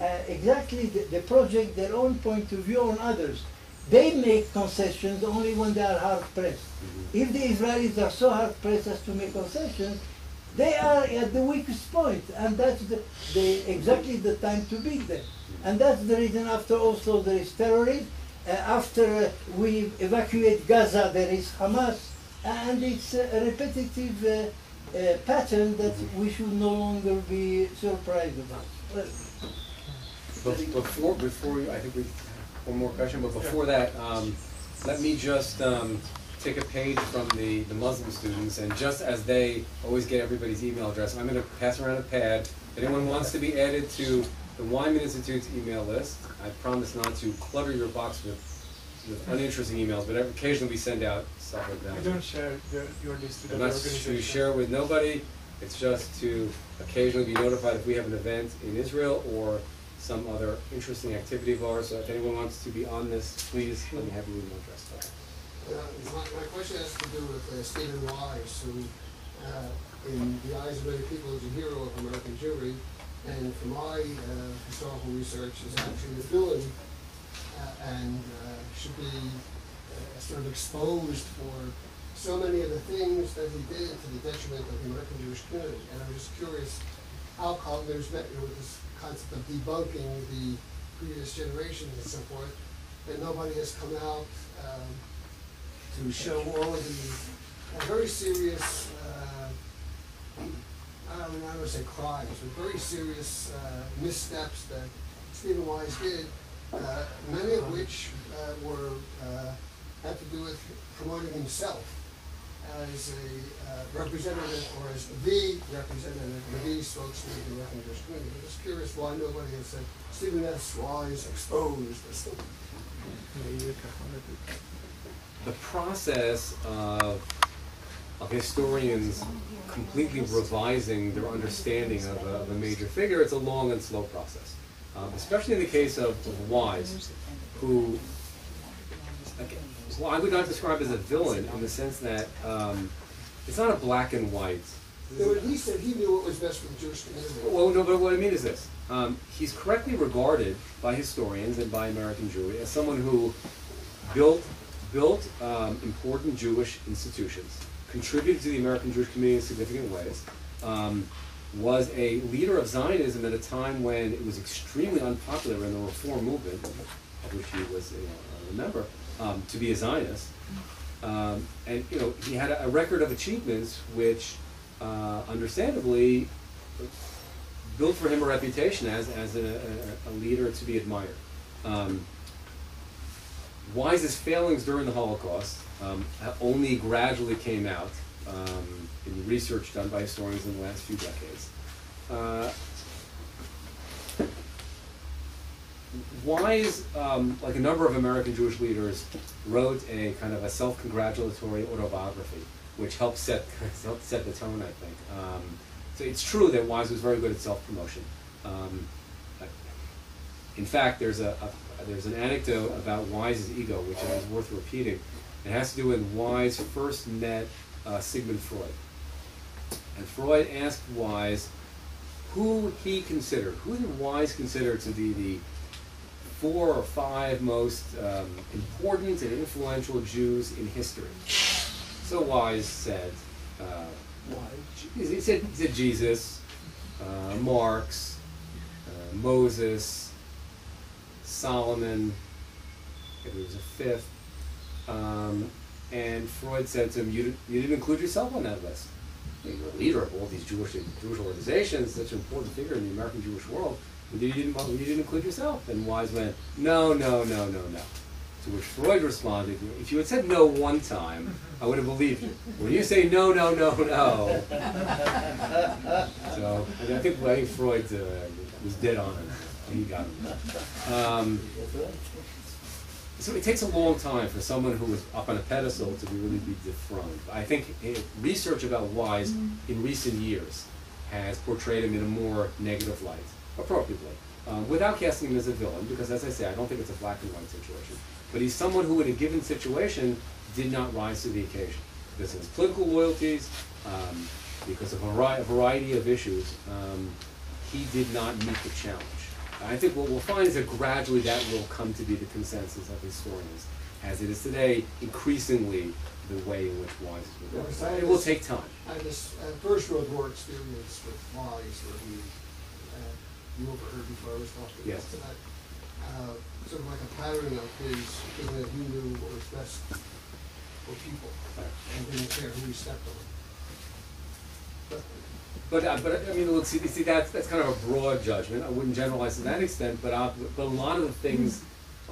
uh, exactly the, the project, their own point of view on others. They make concessions only when they are hard pressed. If the Israelis are so hard pressed as to make concessions, they are at the weakest point, and that's the, the, exactly the time to beat them. And that's the reason after Oslo there is terrorism, uh, after uh, we evacuate Gaza there is Hamas, and it's a repetitive uh, uh, pattern that we should no longer be surprised about. Well, But before, before, I think we, one more question, but before that, um, let me just, um, take a page from the, the Muslim students, and just as they always get everybody's email address, I'm gonna pass around a pad. If anyone wants to be added to the Wyman Institute's email list, I promise not to clutter your box with, with uninteresting emails, but occasionally we send out stuff like I that. don't share the, your list with I'm not to share with nobody, it's just to occasionally be notified if we have an event in Israel or some other interesting activity of ours, so if anyone wants to be on this, please, let me have your email address. Uh, My, my question has to do with uh, Stephen Wise, who, uh, in the eyes of many people, is a hero of American Jewry, and from my uh, historical research, is actually a villain, uh, and uh, should be sort of exposed for so many of the things that he did to the detriment of the American Jewish community. And I'm just curious how come there's met with this concept of debunking the previous generations and so forth, that nobody has come out um, to show all of the uh, very serious, uh, I don't say crimes, but very serious uh, missteps that Stephen Wise did, uh, many of which uh, were, uh, had to do with promoting himself as a uh, representative or as the representative, the spokesman of the Jewish community. I'm just curious why nobody has said Stephen S. Wise exposed or something. The process of, of historians completely revising their understanding of a, of a major figure, it's a long and slow process. Um, especially in the case of of Wise, who again, well, I would not describe as a villain in the sense that um, it's not a black and white were at least that he knew what was best for the Jewish community. Well, no, but what I mean is this. Um, he's correctly regarded by historians and by American Jewry as someone who built, built um, important Jewish institutions, contributed to the American Jewish community in significant ways, um, was a leader of Zionism at a time when it was extremely unpopular in the Reform movement, of which he was know, a member, um, to be a Zionist. Um, and you know, he had a, a record of achievements which, uh, understandably, built for him a reputation as, as a, a, a leader to be admired. Um, Wise's failings during the Holocaust um, only gradually came out um, in research done by historians in the last few decades. Uh, Wise, um, like a number of American Jewish leaders, wrote a kind of a self-congratulatory autobiography, which helped set helped set the tone, I think. Um, so it's true that Wise was very good at self-promotion. Um, in fact, there's a, a there's an anecdote about Wise's ego, which is worth repeating. It has to do with Wise first met uh, Sigmund Freud, and Freud asked Wise who he considered, who did Wise consider to be the four or five most um, important and influential Jews in history. So Wise said, uh, he said, he said Jesus, uh, Marx, uh, Moses, Solomon, if there was a fifth, um, and Freud said to him, you, didn't- you didn't include yourself on that list. You're a leader of all these Jewish Jewish organizations, such an important figure in the American Jewish world. You didn't, you didn't include yourself. And Wise went, no, no, no, no, no. To which Freud responded, if you had said no one time, I would have believed you. When you say no, no, no, no. So I I think, I think Freud uh, was dead on it. He got him. Um, so it takes a long time for someone who is up on a pedestal to be really be dethroned. I think eh, research about Wise in recent years has portrayed him in a more negative light, appropriately, um, without casting him as a villain, because as I say, I don't think it's a black and white situation. But he's someone who, in a given situation, did not rise to the occasion because of his political loyalties, um, because of a vari- variety of issues. Um, he did not meet the challenge. I think what we'll find is that gradually that will come to be the consensus of historians, as it is today, increasingly the way in which Wise is regarded. Yes, It will take time. I had this uh, first World War experience with Wise where he, you overheard before I was talking Yes. about that. Uh, sort of like a pattern of his, feeling that he knew what was best for people and didn't care who he stepped on. But But, uh, but I mean, look, see, see that's, that's kind of a broad judgment. I wouldn't generalize to that extent, but, uh, but a lot of the things,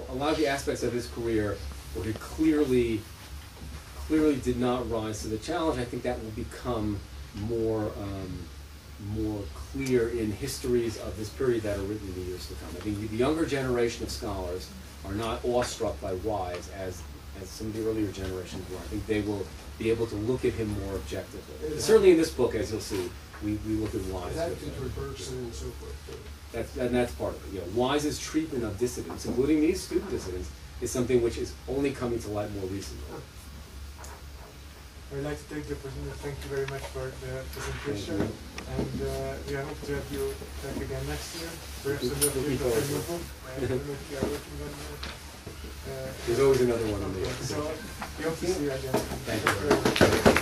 a lot of the aspects of his career where he clearly, clearly did not rise to the challenge, I think that will become more, um, more clear in histories of this period that are written in the years to come. I think the younger generation of scholars are not awestruck by Wise as, as some of the earlier generations were. I think they will be able to look at him more objectively. Certainly in this book, as you'll see, we, we look at Wise. his with, attitude uh, Bergson and so forth. too. that's, and that's part of it. You know, Wise's treatment of dissidents, including these student dissidents, is something which is only coming to light more recently. I'd like to take the opportunity to thank you very much for the presentation. And uh, we hope to have you back again next year. Perhaps in the Looking field of forward to your book. I don't know if you are working on that. Uh, There's always another one on the list. So we hope to see you again. Thank you very much.